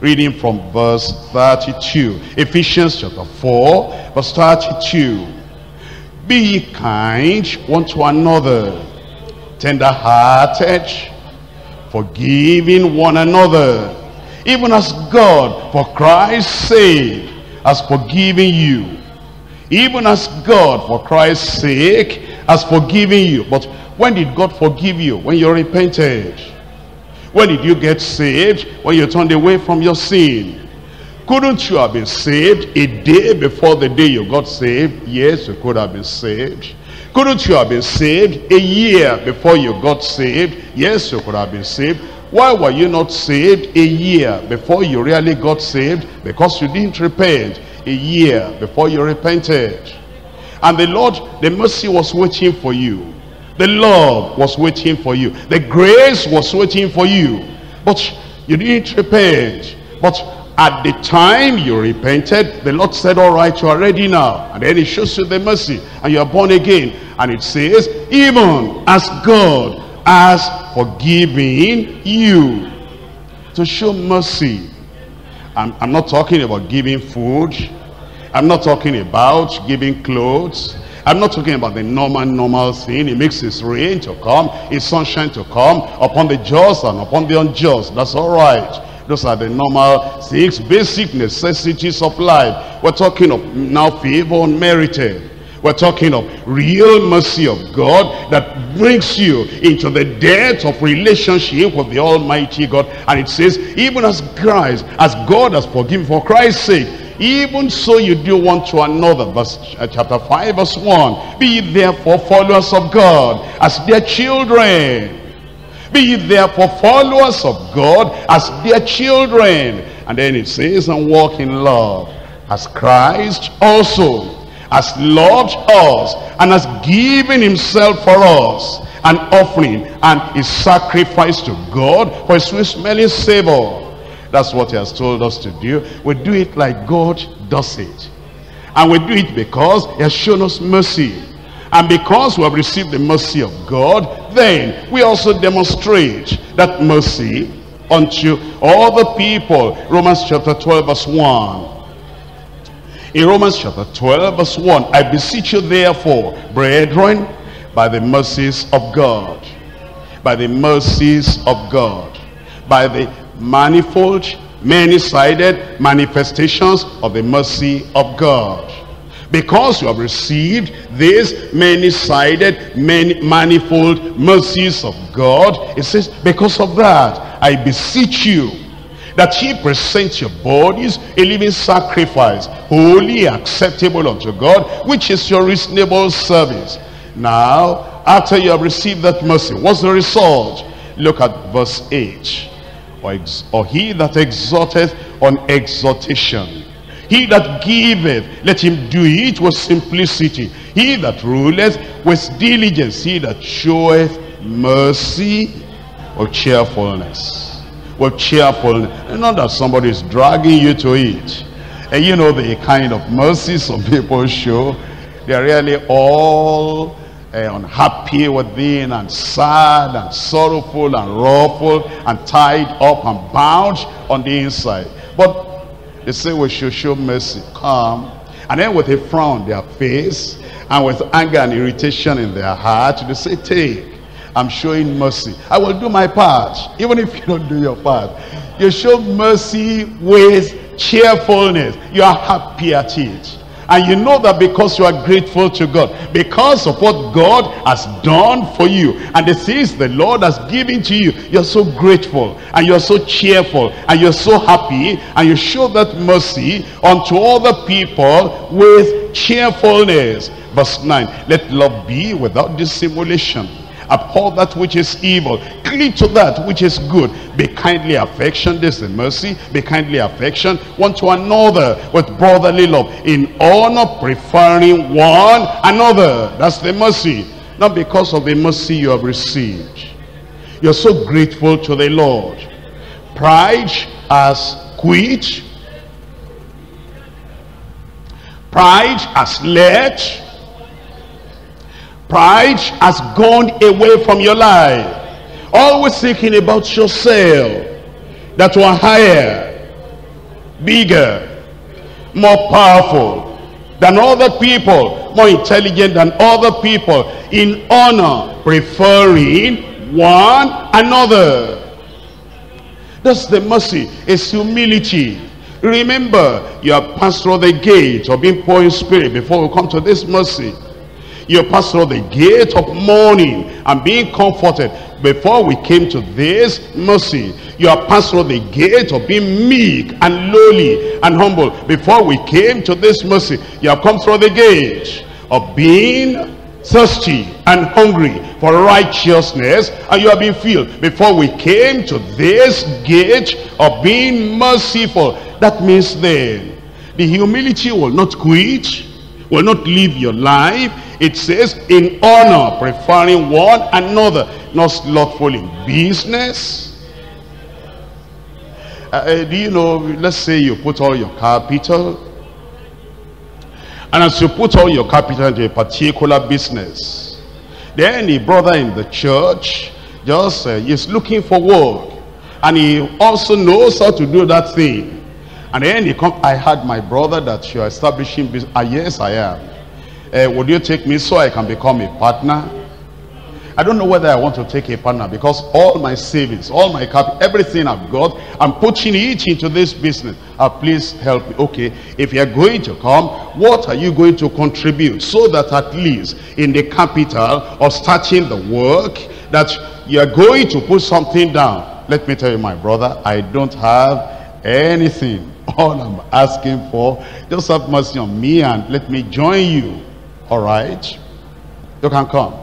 Reading from verse 32. Ephesians chapter 4, verse 32. Be kind one to another tender-hearted, forgiving one another, even as God, for Christ's sake, has forgiven you. Even as God, for Christ's sake, has forgiven you. But when did God forgive you? When you repented. When did you get saved? When you turned away from your sin. Couldn't you have been saved a day before the day you got saved? Yes, you could have been saved. Couldn't you have been saved a year before you got saved? Yes, you could have been saved. Why were you not saved a year before you really got saved? Because you didn't repent a year before you repented. And the Lord, the mercy was waiting for you. The love was waiting for you. The grace was waiting for you. But you didn't repent. But at the time you repented, the Lord said, all right, you are ready now. And then he shows you the mercy and you are born again. And it says, even as God has forgiven you. To show mercy. I'm, I'm not talking about giving food. I'm not talking about giving clothes. I'm not talking about the normal, normal thing. He makes his rain to come, his sunshine to come upon the just and upon the unjust. That's all right. Those are the normal six basic necessities of life. We're talking of now favor unmerited. We're talking of real mercy of God that brings you into the depth of relationship with the Almighty God. And it says, even as Christ, as God has forgiven for Christ's sake, even so you do one to another. Verse uh, chapter 5, verse 1. Be therefore followers of God as their children be therefore followers of God as their children. And then it says, and walk in love as Christ also has loved us and has given himself for us an offering and a sacrifice to God for his sweet smelling savor. That's what he has told us to do. We do it like God does it. And we do it because he has shown us mercy. And because we have received the mercy of God, then we also demonstrate that mercy unto all the people. Romans chapter 12 verse 1. In Romans chapter 12 verse 1, I beseech you therefore, brethren, by the mercies of God, by the mercies of God, by the manifold, many-sided manifestations of the mercy of God. Because you have received these many-sided, many manifold mercies of God, it says, because of that, I beseech you that ye present your bodies a living sacrifice, holy, acceptable unto God, which is your reasonable service. Now, after you have received that mercy, what's the result? Look at verse 8. Or, or he that exhorteth on exhortation. He that giveth, let him do it with simplicity. He that ruleth with diligence. He that showeth mercy with cheerfulness with cheerfulness. Not that somebody is dragging you to it. And you know the kind of mercy some people show. They're really all Eh, unhappy within and sad and sorrowful and ruffled and tied up and bound on the inside. But they say we should show mercy. Come. And then with a frown their face and with anger and irritation in their heart, they say, take. I'm showing mercy. I will do my part, even if you don't do your part. You show mercy with cheerfulness. You are happy at it. And you know that because you are grateful to God, because of what God has done for you, and the things the Lord has given to you, you're so grateful, and you're so cheerful, and you're so happy, and you show that mercy unto other people with cheerfulness. Verse 9, let love be without dissimulation abhor that which is evil. Cleave to that which is good. Be kindly affection this is mercy. Be kindly affection one to another with brotherly love in honor preferring one another. That's the mercy. Not because of the mercy you have received. You're so grateful to the lord. Pride has quit. Pride has led Pride has gone away from your life. Always thinking about yourself. That you are higher, bigger, more powerful than other people, more intelligent than other people, in honor, preferring one another. That's the mercy, it's humility. Remember, you have passed through the gate of being poor in spirit before we come to this mercy. You passed through the gate of mourning and being comforted. Before we came to this mercy, you are passed through the gate of being meek and lowly and humble. Before we came to this mercy, you have come through the gate of being thirsty and hungry for righteousness and you have been filled before we came to this gate of being merciful that means then the humility will not quit will not live your life it says, in honor, preferring one another, not slothful in business. Uh, uh, do you know, let's say you put all your capital, and as you put all your capital into a particular business, then a brother in the church just uh, is looking for work, and he also knows how to do that thing. And then he come, I had my brother that you're establishing business. Ah, yes, I am uh, would you take me so I can become a partner? I don't know whether I want to take a partner because all my savings, all my capital, everything I've got, I'm putting it into this business. Uh, please help me. Okay, if you're going to come, what are you going to contribute so that at least in the capital of starting the work that you're going to put something down. Let me tell you, my brother, I don't have anything. All I'm asking for, just have mercy on me and let me join you all right. You can come.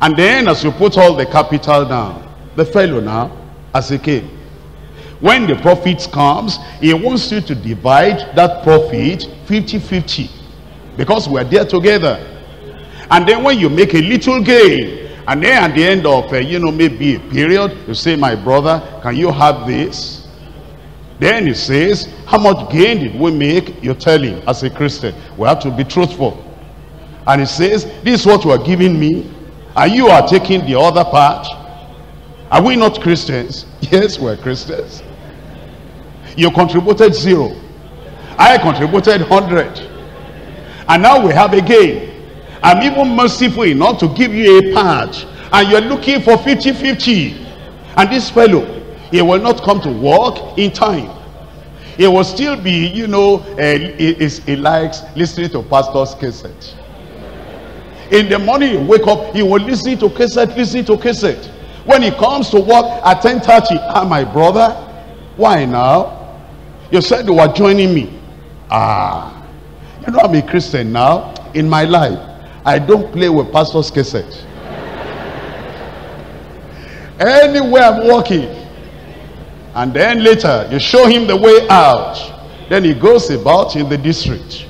And then as you put all the capital down, the fellow now, as he came, when the profit comes, he wants you to divide that profit 50-50. because we're there together. And then when you make a little gain, and then at the end of, uh, you know, maybe a period, you say, my brother, can you have this? Then he says, how much gain did we make? You tell him, as a Christian, we have to be truthful. And he says, this is what you are giving me, and you are taking the other part. Are we not Christians? Yes, we're Christians. You contributed zero. I contributed 100. And now we have a gain. I'm even merciful enough to give you a part. And you're looking for 50-50. And this fellow, he will not come to work in time. He will still be, you know, uh, he, he, likes listening to pastor's cassette. In the morning, he wake up, he will listen to cassette, listen to cassette. When he comes to work at 10.30, ah, my brother, why now? You said you were joining me. Ah, you know I'm a Christian now. In my life, I don't play with pastor's cassette. Anywhere I'm walking. And then later, you show him the way out. Then he goes about in the district.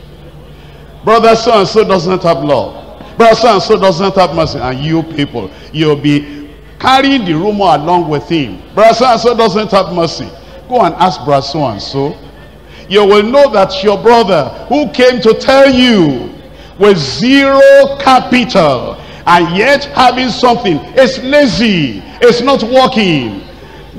Brother so-and-so doesn't have love. Brother so-and-so doesn't have mercy. And you people, you'll be carrying the rumor along with him. Brother so-and-so doesn't have mercy. Go and ask brother so-and-so. You will know that your brother who came to tell you with zero capital and yet having something is lazy, is not working.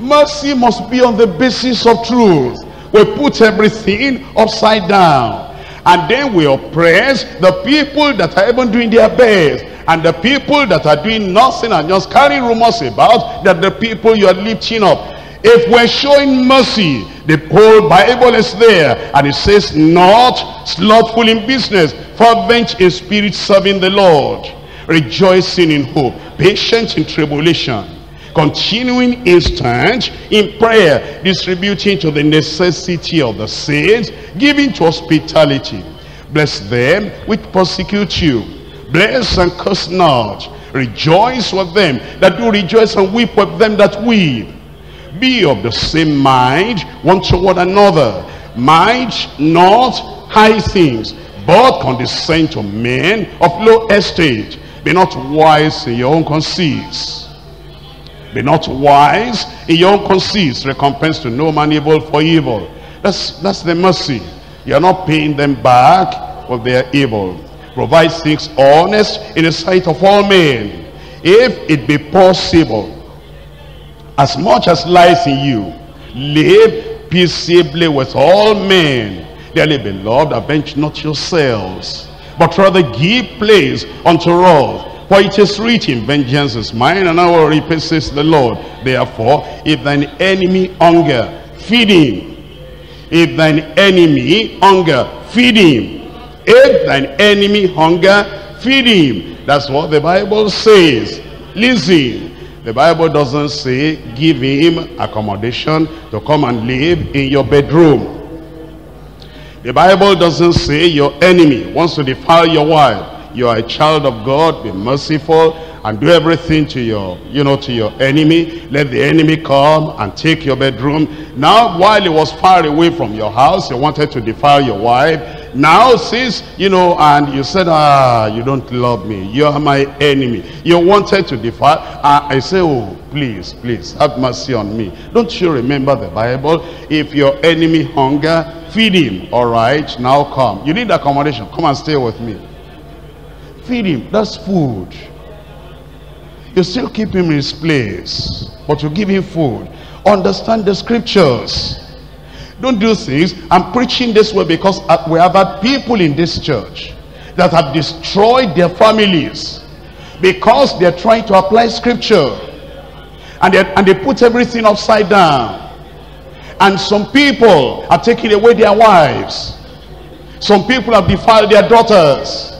Mercy must be on the basis of truth. We put everything upside down. And then we oppress the people that are even doing their best. And the people that are doing nothing and just carrying rumors about that the people you are lifting up if we're showing mercy, the whole Bible is there. And it says, not slothful in business, fervent in spirit serving the Lord, rejoicing in hope, patient in tribulation, continuing instant in prayer, distributing to the necessity of the saints, giving to hospitality. Bless them which persecute you. Bless and curse not. Rejoice with them that do rejoice and weep with them that weep be of the same mind one toward another. Mind not high things, but condescend to men of low estate. Be not wise in your own conceits. Be not wise in your own conceits. Recompense to no man evil for evil. That's, that's the mercy. You're not paying them back with their evil. Provide things honest in the sight of all men. If it be possible, as much as lies in you live peaceably with all men dearly beloved avenge not yourselves but rather give place unto wrath for it is written vengeance is mine and i will repay says the lord. Therefore if thine enemy hunger feed him. If thine enemy hunger feed him. If thine enemy hunger feed him. That's what the bible says. Listen the Bible doesn't say give him accommodation to come and live in your bedroom. The Bible doesn't say your enemy wants to defile your wife. You are a child of God, be merciful and do everything to your, you know, to your enemy. Let the enemy come and take your bedroom. Now, while he was far away from your house, you wanted to defile your wife now since, you know, and you said, ah, you don't love me. You are my enemy. You wanted to defile. Uh, I say, oh, please, please, have mercy on me. Don't you remember the Bible? If your enemy hunger, feed him. All right, now come. You need accommodation. Come and stay with me. Feed him. That's food. You still keep him in his place. But you give him food. Understand the scriptures. Don't do things. I'm preaching this way because uh, we have had people in this church that have destroyed their families because they're trying to apply scripture and, they, and they put everything upside down. And some people are taking away their wives. Some people have defiled their daughters.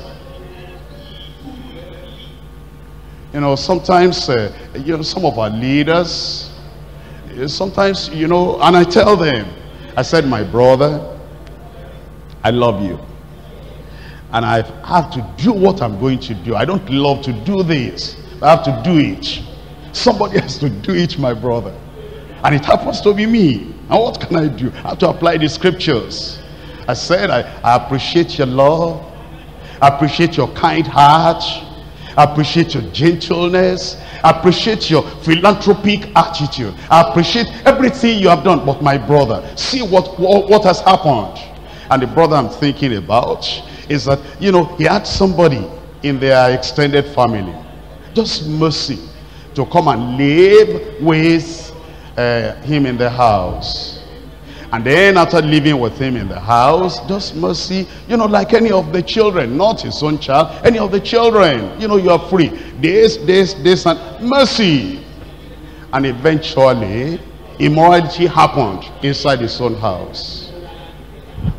You know, sometimes, uh, you know, some of our leaders, sometimes, you know, and I tell them, I said, my brother, I love you. And I have to do what I'm going to do. I don't love to do this. I have to do it. Somebody has to do it, my brother. And it happens to be me. And what can I do? I have to apply the scriptures. I said, I, I appreciate your love. I appreciate your kind heart, appreciate your gentleness, appreciate your philanthropic attitude, I appreciate everything you have done. But my brother, see what, what, what has happened. And the brother I'm thinking about is that, you know, he had somebody in their extended family. Just mercy to come and live with uh, him in the house. And then after living with him in the house, just mercy, you know, like any of the children, not his own child, any of the children, you know, you are free. This, this, this, and mercy. And eventually, immorality happened inside his own house.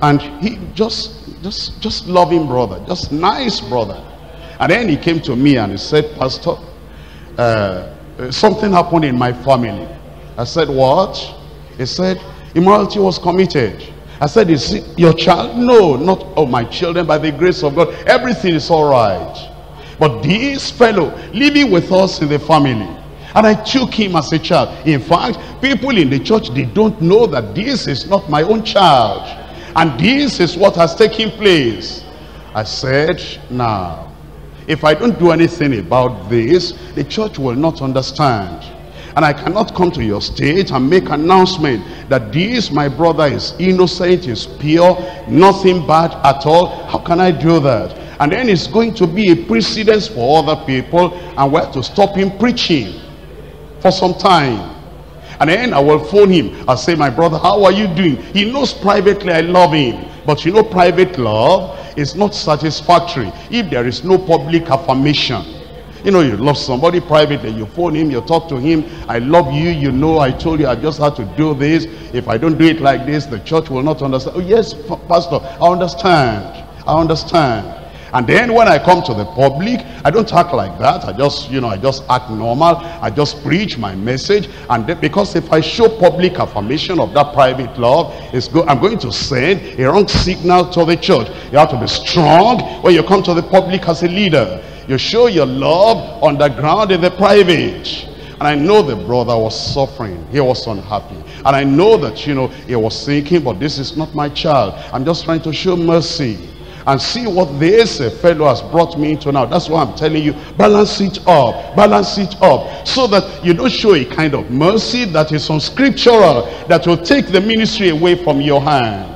And he just, just, just loving brother, just nice brother. And then he came to me and he said, Pastor, uh, something happened in my family. I said, what? He said, immorality was committed. I said, is it your child? No, not of my children, by the grace of God. Everything is all right. But this fellow living with us in the family, and I took him as a child. In fact, people in the church, they don't know that this is not my own child. And this is what has taken place. I said, now, if I don't do anything about this, the church will not understand. And I cannot come to your state and make announcement that this, my brother, is innocent, is pure, nothing bad at all. How can I do that? And then it's going to be a precedence for other people and we have to stop him preaching for some time. And then I will phone him. I'll say, my brother, how are you doing? He knows privately I love him. But you know private love is not satisfactory if there is no public affirmation. You know, you love somebody privately, you phone him, you talk to him, I love you, you know, I told you I just had to do this. If I don't do it like this, the church will not understand. Oh, yes, pastor, I understand. I understand. And then when I come to the public, I don't act like that. I just, you know, I just act normal. I just preach my message. And then, because if I show public affirmation of that private love, it's go I'm going to send a wrong signal to the church. You have to be strong when you come to the public as a leader. You show your love on the ground in the private. And I know the brother was suffering. He was unhappy. And I know that, you know, he was thinking, but this is not my child. I'm just trying to show mercy. And see what this fellow has brought me into now. That's why I'm telling you, balance it up. Balance it up. So that you don't show a kind of mercy that is unscriptural. That will take the ministry away from your hand.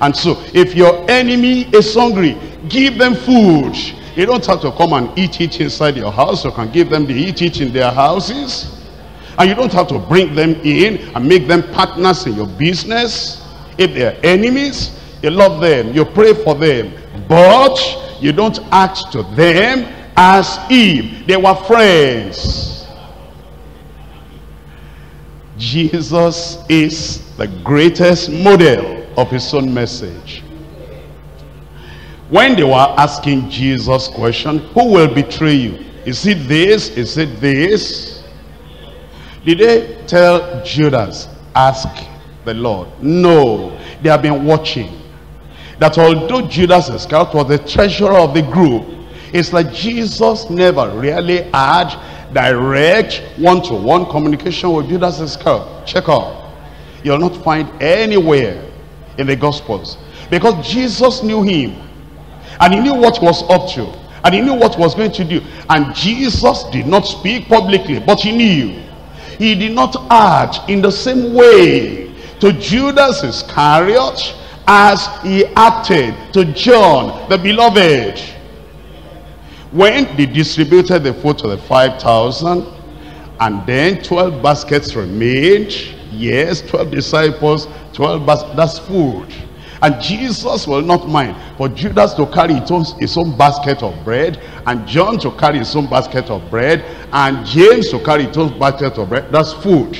And so, if your enemy is hungry, give them food you don't have to come and eat it inside your house. You can give them the eat it in their houses. And you don't have to bring them in and make them partners in your business. If they're enemies, you love them. You pray for them. But you don't act to them as if they were friends. Jesus is the greatest model of his own message. When they were asking Jesus question, who will betray you? Is it this? Is it this? Did they tell Judas, ask the Lord? No, they have been watching. That although Judas Iscariot was the treasurer of the group, it's like Jesus never really had direct one-to-one -one communication with Judas Iscariot. Check out. You'll not find anywhere in the Gospels. Because Jesus knew him and he knew what was up to. And he knew what he was going to do. And Jesus did not speak publicly, but he knew. He did not act in the same way to Judas Iscariot as he acted to John, the beloved. When they distributed the food to the 5,000, and then 12 baskets remained, yes, 12 disciples, 12 baskets, that's food. And Jesus will not mind for Judas to carry his own, basket of bread, and John to carry his own basket of bread, and James to carry his own basket of bread. That's food.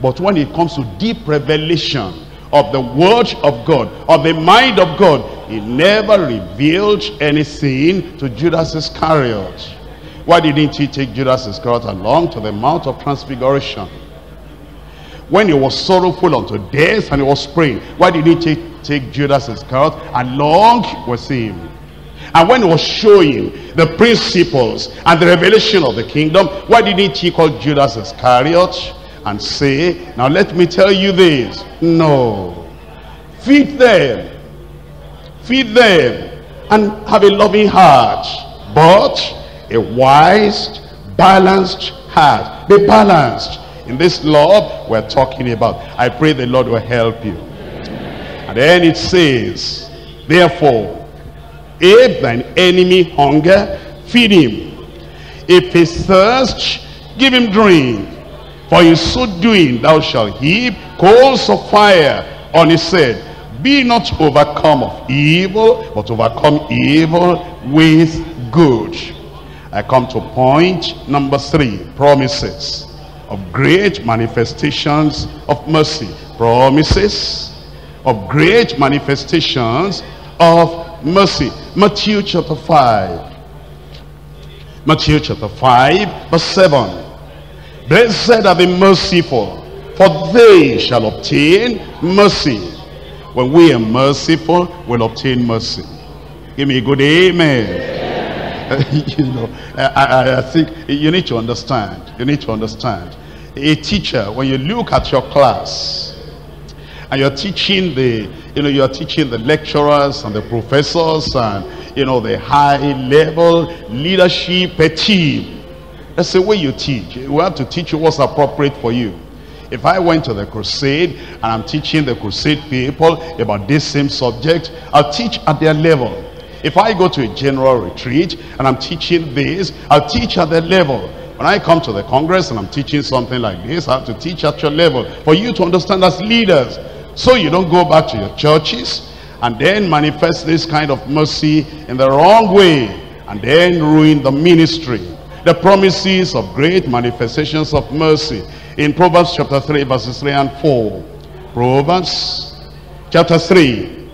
But when it comes to deep revelation of the word of God, of the mind of God, he never revealed anything to Judas Iscariot. Why didn't he take Judas Iscariot along to the Mount of Transfiguration? When he was sorrowful unto death and he was praying, why did he take take Judas Iscariot along with him. And when he was showing the principles and the revelation of the kingdom, why didn't he call Judas Iscariot and say, now let me tell you this. No. Feed them. Feed them. and have a loving heart, but a wise, balanced heart. Be balanced in this love we're talking about. I pray the Lord will help you. Then it says, therefore, if thine enemy hunger, feed him. If he thirst, give him drink. For in so doing thou shalt heap coals of fire on his head. Be not overcome of evil, but overcome evil with good. I come to point number three, promises of great manifestations of mercy. Promises of great manifestations of mercy. Matthew chapter 5. Matthew chapter 5, verse 7. Blessed are the merciful, for they shall obtain mercy. When we are merciful, we'll obtain mercy. Give me a good amen. you know, I, I think you need to understand. You need to understand. A teacher, when you look at your class, and you're teaching the, you know, you're teaching the lecturers and the professors and, you know, the high level leadership team. That's the way you teach. We have to teach you what's appropriate for you. If I went to the crusade and I'm teaching the crusade people about this same subject, I'll teach at their level. If I go to a general retreat and I'm teaching this, I'll teach at their level. When I come to the Congress and I'm teaching something like this, I have to teach at your level for you to understand as leaders. So you don't go back to your churches and then manifest this kind of mercy in the wrong way and then ruin the ministry. The promises of great manifestations of mercy in Proverbs chapter 3 verses 3 and 4. Proverbs chapter 3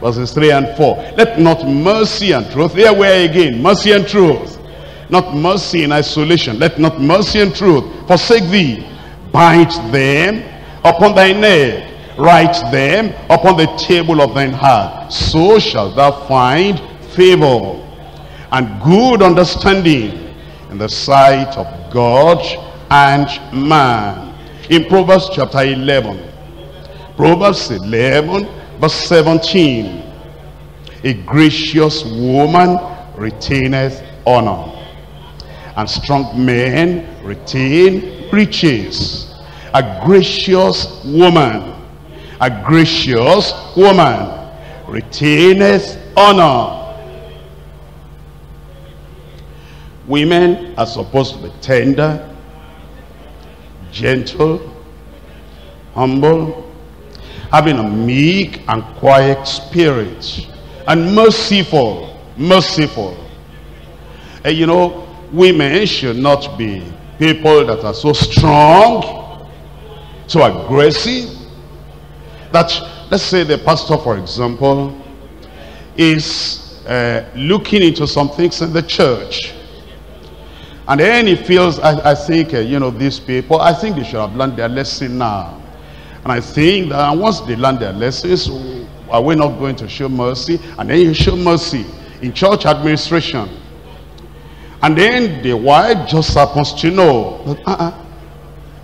verses 3 and 4. Let not mercy and truth, there we are again, mercy and truth. Not mercy in isolation. Let not mercy and truth forsake thee. Bind them upon thy neck. Write them upon the table of thine heart. So shalt thou find favor and good understanding in the sight of God and man. In Proverbs chapter 11, Proverbs 11 verse 17, a gracious woman retaineth honor, and strong men retain riches. A gracious woman, a gracious woman retaineth honor. Women are supposed to be tender, gentle, humble, having a meek and quiet spirit, and merciful, merciful. And you know, women should not be people that are so strong, so aggressive, that, let's say the pastor, for example, is uh, looking into some things in the church and then he feels, I, I think, uh, you know, these people, I think they should have learned their lesson now. And I think that once they learn their lessons, are we not going to show mercy? And then you show mercy in church administration. And then the wife just happens to know that, uh-uh.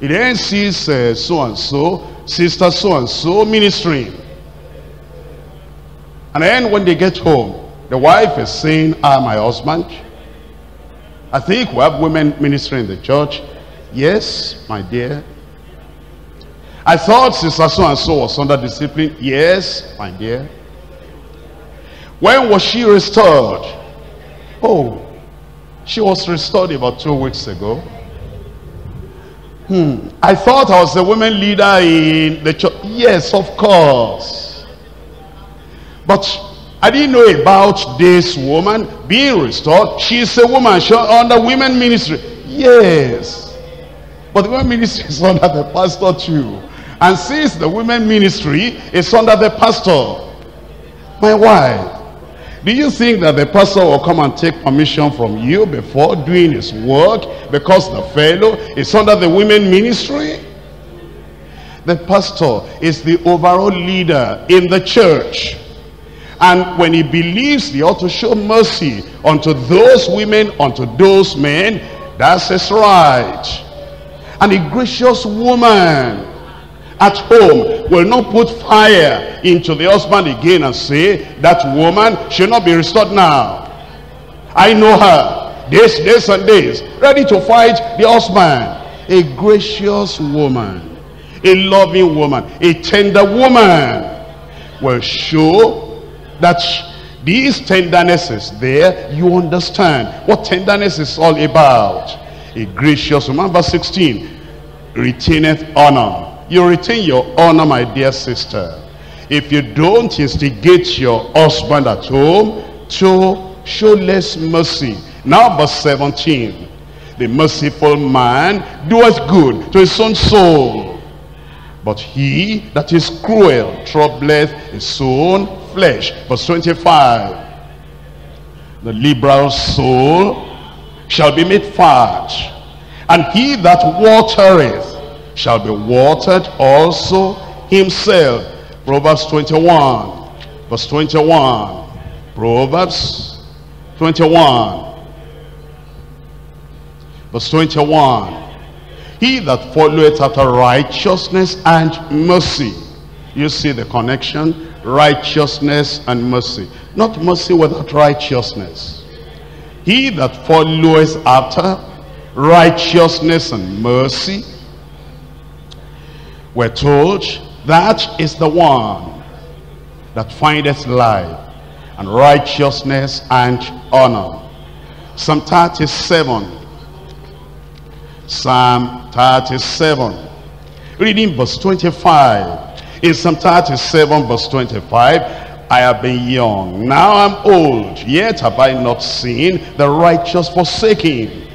He then sees uh, so-and-so, sister so-and-so ministering. And then when they get home, the wife is saying, ah, my husband, I think we have women ministering in the church. Yes, my dear. I thought Sister so-and-so was under discipline. Yes, my dear. When was she restored? Oh, she was restored about two weeks ago. Hmm. I thought I was a women leader in the church. Yes, of course. But I didn't know about this woman being restored. She's a woman she's under women ministry. Yes. But the women ministry is under the pastor too. And since the women ministry is under the pastor, my wife, do you think that the pastor will come and take permission from you before doing his work because the fellow is under the women ministry? The pastor is the overall leader in the church. And when he believes he ought to show mercy unto those women, unto those men, that's his right. And a gracious woman, at home will not put fire into the husband again and say, that woman should not be restored now. I know her, this, this, and this, ready to fight the husband. A gracious woman, a loving woman, a tender woman will show that these tendernesses there, you understand what tenderness is all about. A gracious woman, verse 16, retaineth honor. You retain your honor, my dear sister. If you don't instigate your husband at home to show less mercy. Now verse 17. The merciful man doeth good to his own soul. But he that is cruel troubleth his own flesh. Verse 25. The liberal soul shall be made fat. And he that watereth shall be watered also himself. Proverbs 21, verse 21. Proverbs 21, verse 21. He that followeth after righteousness and mercy. You see the connection? Righteousness and mercy. Not mercy without righteousness. He that followeth after righteousness and mercy we're told that is the one that findeth life and righteousness and honor. Psalm 37. Psalm 37. Reading verse 25. In Psalm 37 verse 25, I have been young, now I'm old, yet have I not seen the righteous forsaken,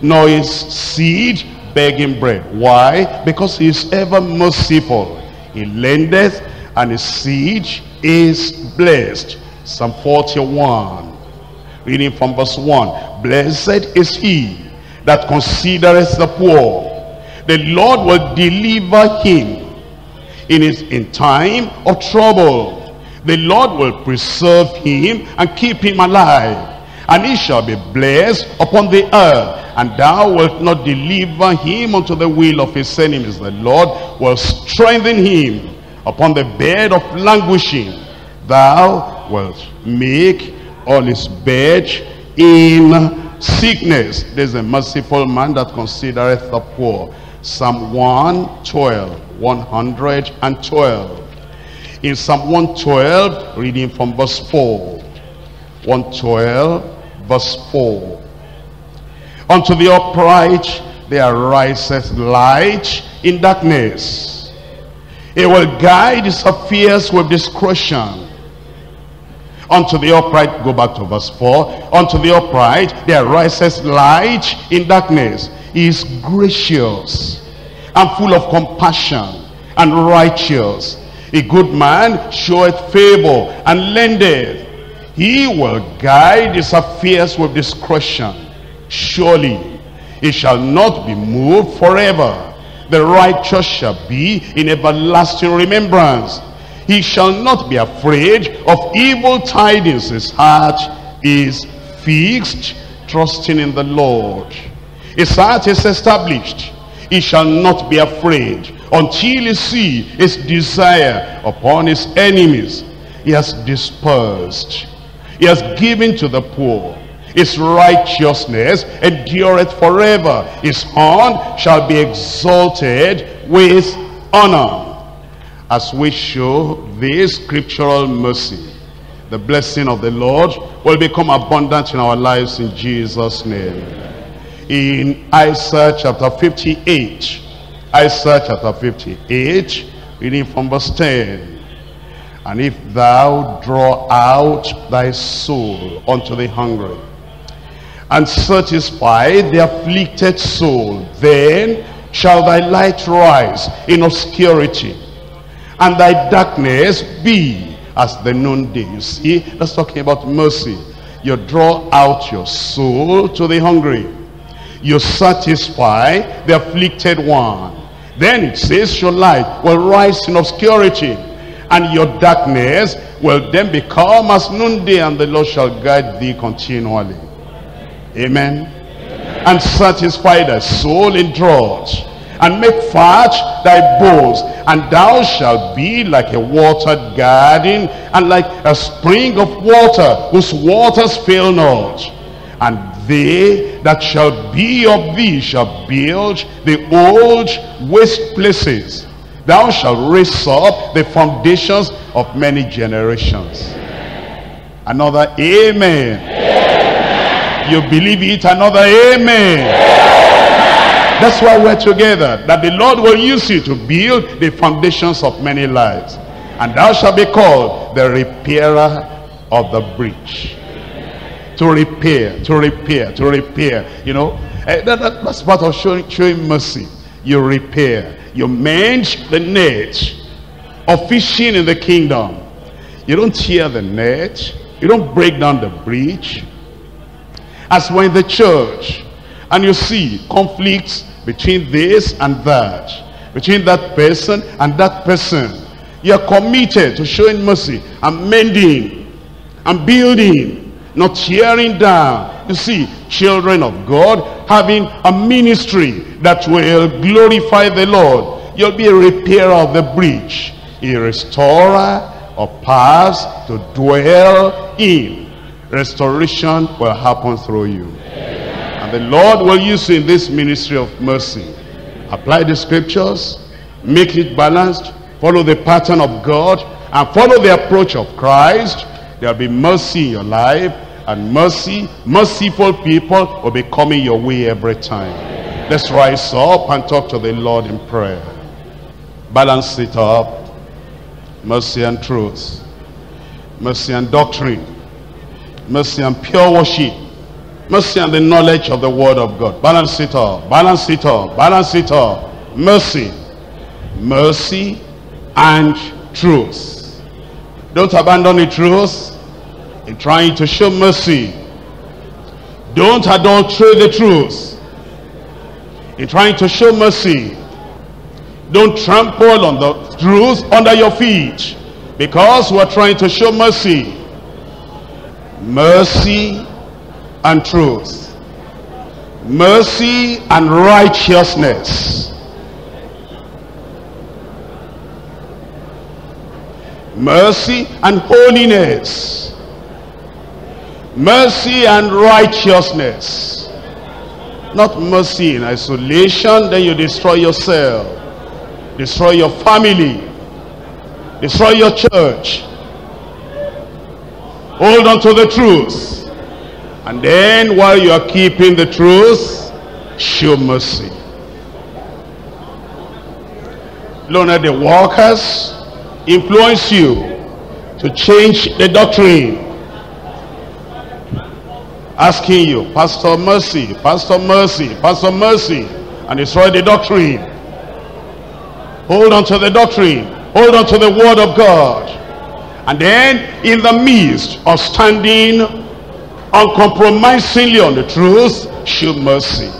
nor his seed begging bread. Why? Because he is ever merciful. He lendeth and his seed is blessed. Psalm 41. Reading from verse 1. Blessed is he that considereth the poor. The Lord will deliver him in his in time of trouble. The Lord will preserve him and keep him alive. And he shall be blessed upon the earth and thou wilt not deliver him unto the will of his enemies. The Lord will strengthen him upon the bed of languishing. Thou wilt make all his bed in sickness. There's a merciful man that considereth the poor. Psalm 112, 112. In Psalm 112, reading from verse 4. 112, verse 4. Unto the upright there ariseth light in darkness. He will guide his affairs with discretion. Unto the upright, go back to verse 4. Unto the upright there ariseth light in darkness. He is gracious and full of compassion and righteous. A good man showeth favor and lendeth. He will guide his affairs with discretion. Surely it shall not be moved forever. The righteous shall be in everlasting remembrance. He shall not be afraid of evil tidings. His heart is fixed, trusting in the Lord. His heart is established. He shall not be afraid until he see his desire upon his enemies. He has dispersed. He has given to the poor. His righteousness endureth forever. His horn shall be exalted with honor. As we show this scriptural mercy, the blessing of the Lord will become abundant in our lives in Jesus' name. In Isaiah chapter 58, Isaiah chapter 58, reading from verse 10. And if thou draw out thy soul unto the hungry, and satisfy the afflicted soul. Then shall thy light rise in obscurity, and thy darkness be as the noonday. You see, that's talking about mercy. You draw out your soul to the hungry. You satisfy the afflicted one. Then it says your light will rise in obscurity, and your darkness will then become as noonday, and the Lord shall guide thee continually. Amen. Amen. And satisfy the soul in drought and make fat thy bones. And thou shalt be like a watered garden, and like a spring of water, whose waters fail not. And they that shall be of thee shall build the old waste places. Thou shalt raise up the foundations of many generations. Another amen. amen. You believe it, another amen. That's why we're together. That the Lord will use you to build the foundations of many lives. And thou shalt be called the repairer of the breach. To repair, to repair, to repair. You know, eh, that, that, that's part of showing, showing mercy. You repair. You mend the net of fishing in the kingdom. You don't tear the net. You don't break down the bridge. As when the church, and you see conflicts between this and that, between that person and that person. You are committed to showing mercy and mending and building, not tearing down. You see, children of God having a ministry that will glorify the Lord. You'll be a repairer of the breach, a restorer of paths to dwell in. Restoration will happen through you And the Lord will use you in this ministry of mercy. Apply the scriptures, make it balanced, follow the pattern of God, and follow the approach of Christ. There'll be mercy in your life, and mercy, merciful people will be coming your way every time. Let's rise up and talk to the Lord in prayer. Balance it up. Mercy and truth. Mercy and doctrine. Mercy and pure worship Mercy and the knowledge of the word of God. Balance it all. Balance it all. Balance it all. Mercy. Mercy and truth. Don't abandon the truth in trying to show mercy. Don't adulterate the truth in trying to show mercy. Don't trample on the truth under your feet because we're trying to show mercy. Mercy and truth, mercy and righteousness, mercy and holiness, mercy and righteousness. Not mercy in isolation, then you destroy yourself, destroy your family, destroy your church. Hold on to the truth and then while you are keeping the truth, show mercy. Don't let the workers influence you to change the doctrine. Asking you, Pastor Mercy, Pastor Mercy, Pastor Mercy, and destroy the doctrine. Hold on to the doctrine. Hold on to the word of God. And then in the midst of standing uncompromisingly on the truth, show mercy.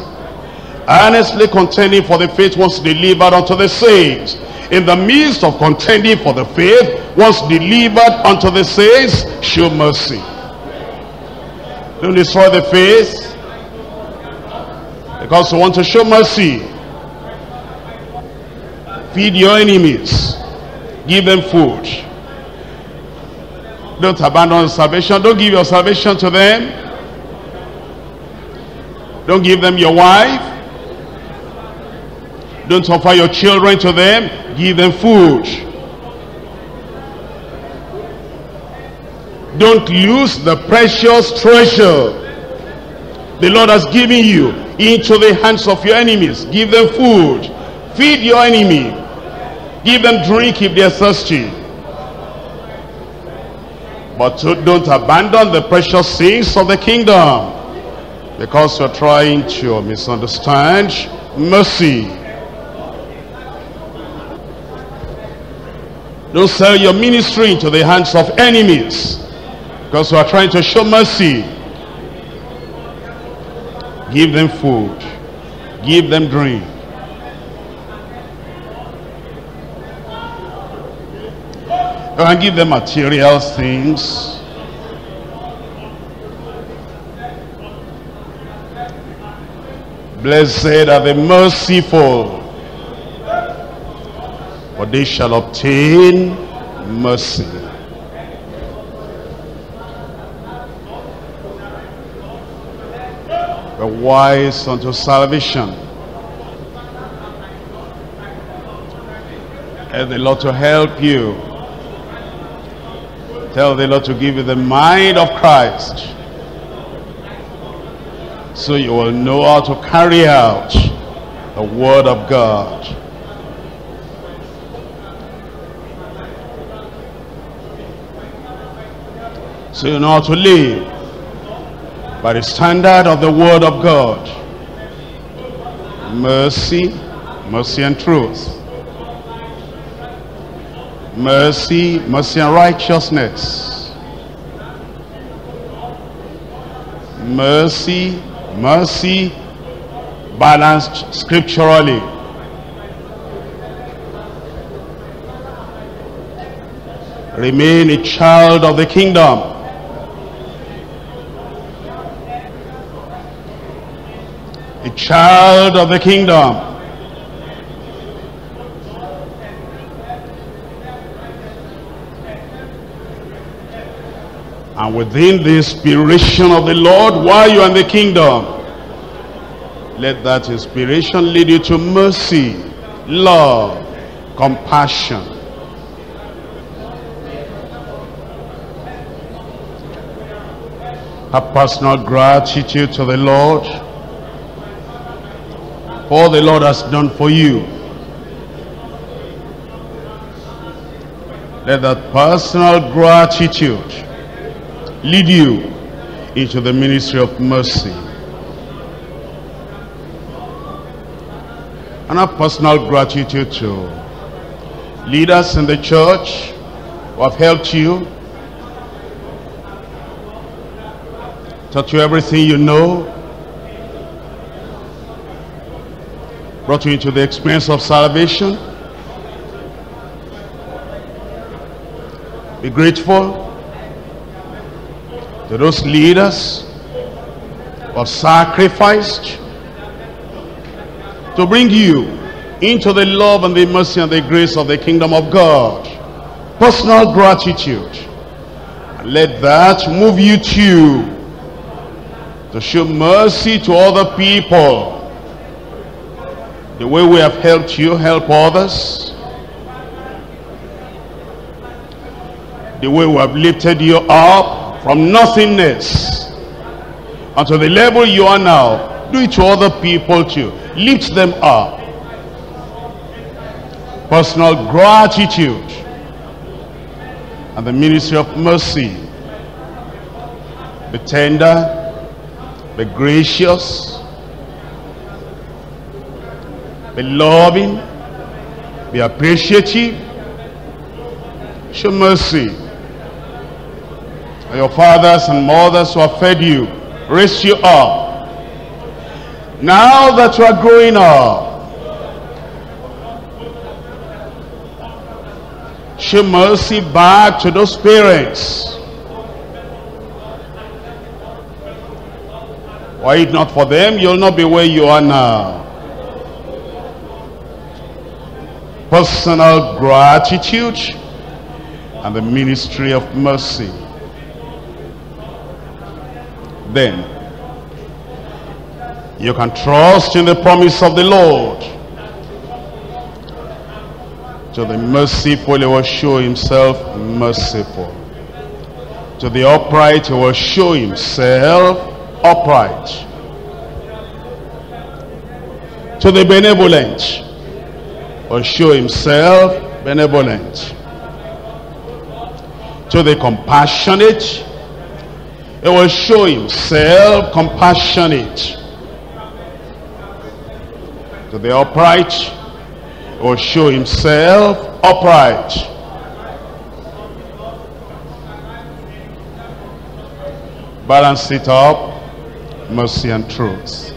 Earnestly contending for the faith once delivered unto the saints. In the midst of contending for the faith, once delivered unto the saints, show mercy. Don't destroy the faith. Because you want to show mercy. Feed your enemies. Give them food don't abandon salvation. Don't give your salvation to them. Don't give them your wife. Don't offer your children to them. Give them food. Don't lose the precious treasure the Lord has given you into the hands of your enemies. Give them food. Feed your enemy. Give them drink if they're thirsty. But don't abandon the precious things of the kingdom. Because you're trying to misunderstand mercy. Don't sell your ministry into the hands of enemies. Because we are trying to show mercy. Give them food. Give them drink. Can give them material things. Blessed are the merciful, for they shall obtain mercy. Wise unto salvation. Ask the Lord to help you. Tell the Lord to give you the mind of Christ. So you will know how to carry out the word of God. So you know how to live by the standard of the word of God. Mercy, mercy and truth. Mercy, mercy and righteousness. Mercy, mercy, balanced scripturally. Remain a child of the kingdom. A child of the kingdom. And within the inspiration of the Lord, while you are in the kingdom, let that inspiration lead you to mercy, love, compassion. A personal gratitude to the Lord all the Lord has done for you. Let that personal gratitude lead you into the ministry of mercy. And have personal gratitude to leaders in the church who have helped you, taught you everything you know, brought you into the experience of salvation. Be grateful to those leaders who have sacrificed to bring you into the love and the mercy and the grace of the kingdom of God. Personal gratitude. And let that move you to to show mercy to other people. The way we have helped you, help others. The way we have lifted you up from nothingness unto the level you are now. Do it to other people too. Lift them up. Personal gratitude and the ministry of mercy. Be tender, be gracious, be loving, be appreciative, show mercy. Your fathers and mothers who have fed you, raised you up. Now that you are growing up, show mercy back to those parents Were it not for them, you'll not be where you are now. Personal gratitude and the ministry of mercy. Then, you can trust in the promise of the Lord. To the merciful, he will show himself merciful. To the upright, he will show himself upright. To the benevolent, or show himself benevolent. To the compassionate, he will show himself compassionate. To the upright, he will show himself upright. Balance it up mercy and truth.